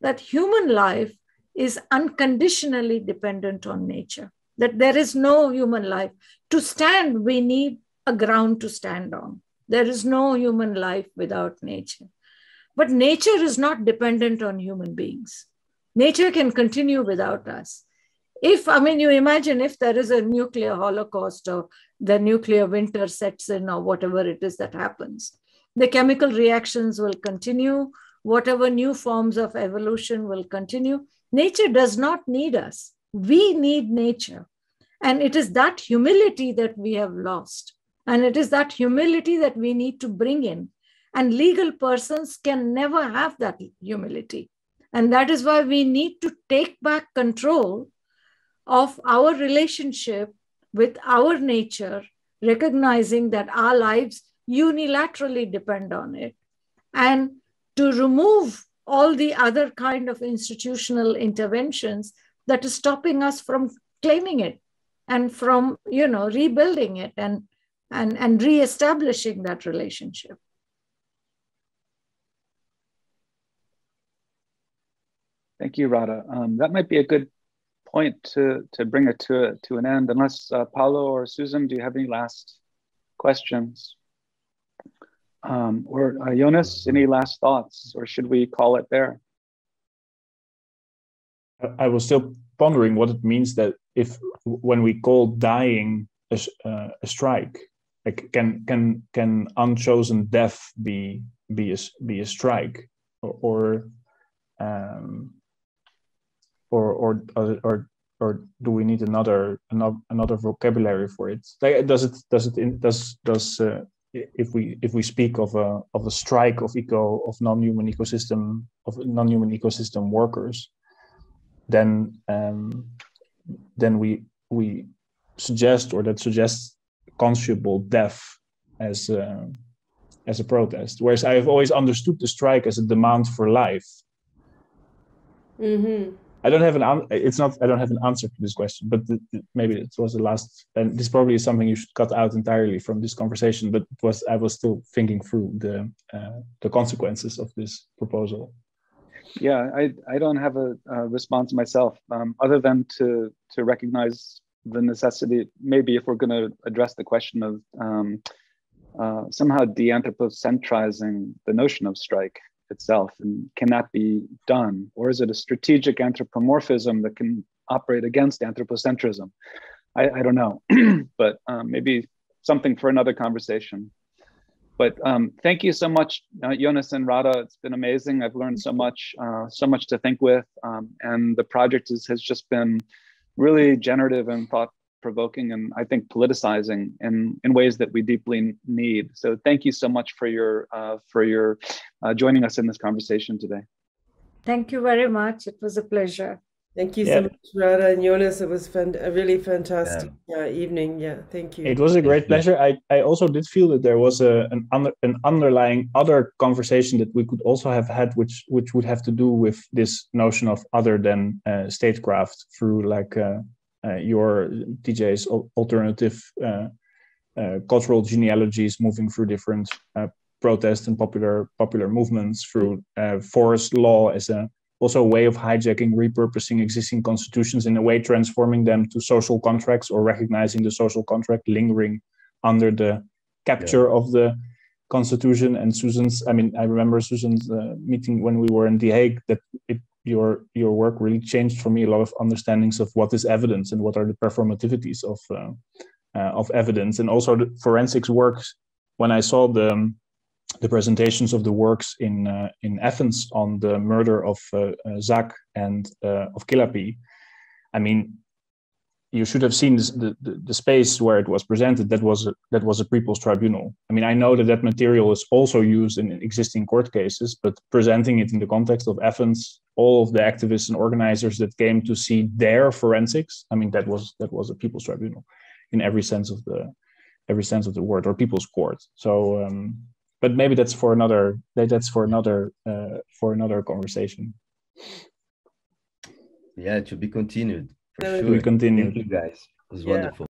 that human life is unconditionally dependent on nature, that there is no human life. To stand, we need a ground to stand on. There is no human life without nature. But nature is not dependent on human beings nature can continue without us. If, I mean, you imagine if there is a nuclear holocaust or the nuclear winter sets in or whatever it is that happens, the chemical reactions will continue, whatever new forms of evolution will continue. Nature does not need us. We need nature. And it is that humility that we have lost. And it is that humility that we need to bring in. And legal persons can never have that humility. And that is why we need to take back control of our relationship with our nature, recognizing that our lives unilaterally depend on it. And to remove all the other kind of institutional interventions that is stopping us from claiming it and from you know rebuilding it and and and reestablishing that relationship Thank you, Radha. Um, that might be a good point to, to bring it to, to an end, unless uh, Paulo or Susan, do you have any last questions? Um, or uh, Jonas, any last thoughts, or should we call it there? I was still pondering what it means that if when we call dying a, uh, a strike, like can can can unchosen death be be a be a strike or, or um, or or or or do we need another another, another vocabulary for it? Does it does it does does uh, if we if we speak of a of a strike of eco of non-human ecosystem of non-human ecosystem workers, then um, then we we suggest or that suggests conscionable death as a, as a protest. Whereas I have always understood the strike as a demand for life. Mm-hmm. I don't have an it's not I don't have an answer to this question, but the, the, maybe it was the last. And this probably is something you should cut out entirely from this conversation. But was I was still thinking through the uh, the consequences of this proposal. Yeah, I I don't have a, a response myself, um, other than to to recognize the necessity. Maybe if we're going to address the question of um, uh, somehow de-anthropocentrizing the notion of strike itself and can that be done? Or is it a strategic anthropomorphism that can operate against anthropocentrism? I, I don't know but um, maybe something for another conversation. But um, thank you so much uh, jonas and Radha. It's been amazing. I've learned so much uh, so much to think with um, and the project is, has just been really generative and thought provoking and I think politicizing in, in ways that we deeply need. So thank you so much for your uh, for your uh, joining us in this conversation today. Thank you very much. It was a pleasure. Thank you yeah. so much, Radha and Jonas. It was fun, a really fantastic yeah. uh, evening. Yeah, thank you. It was a great pleasure. I, I also did feel that there was a, an under, an underlying other conversation that we could also have had, which which would have to do with this notion of other than uh, statecraft through like uh, uh, your DJ's alternative uh, uh, cultural genealogies moving through different protest and popular popular movements through forest law as a also a way of hijacking, repurposing existing constitutions in a way, transforming them to social contracts or recognizing the social contract lingering under the capture yeah. of the constitution. And Susan's, I mean, I remember Susan's uh, meeting when we were in The Hague that it your your work really changed for me a lot of understandings of what is evidence and what are the performativities of uh, uh, of evidence. And also the forensics works when i saw the the presentations of the works in uh, in athens on the murder of uh, uh, zak and uh, of kilapi i mean you should have seen the, the, the space where it was presented that was a, that was a people's tribunal. I mean i know that that material is also used in existing court cases but presenting it in the context of athens all of the activists and organizers that came to see their forensics i mean that was that was a people's tribunal in every sense of the every sense of the word or people's court. So um, but maybe that's for another that's for another uh, for another conversation. Yeah to be continued for sure. We continue. Thank you guys. It was yeah. wonderful.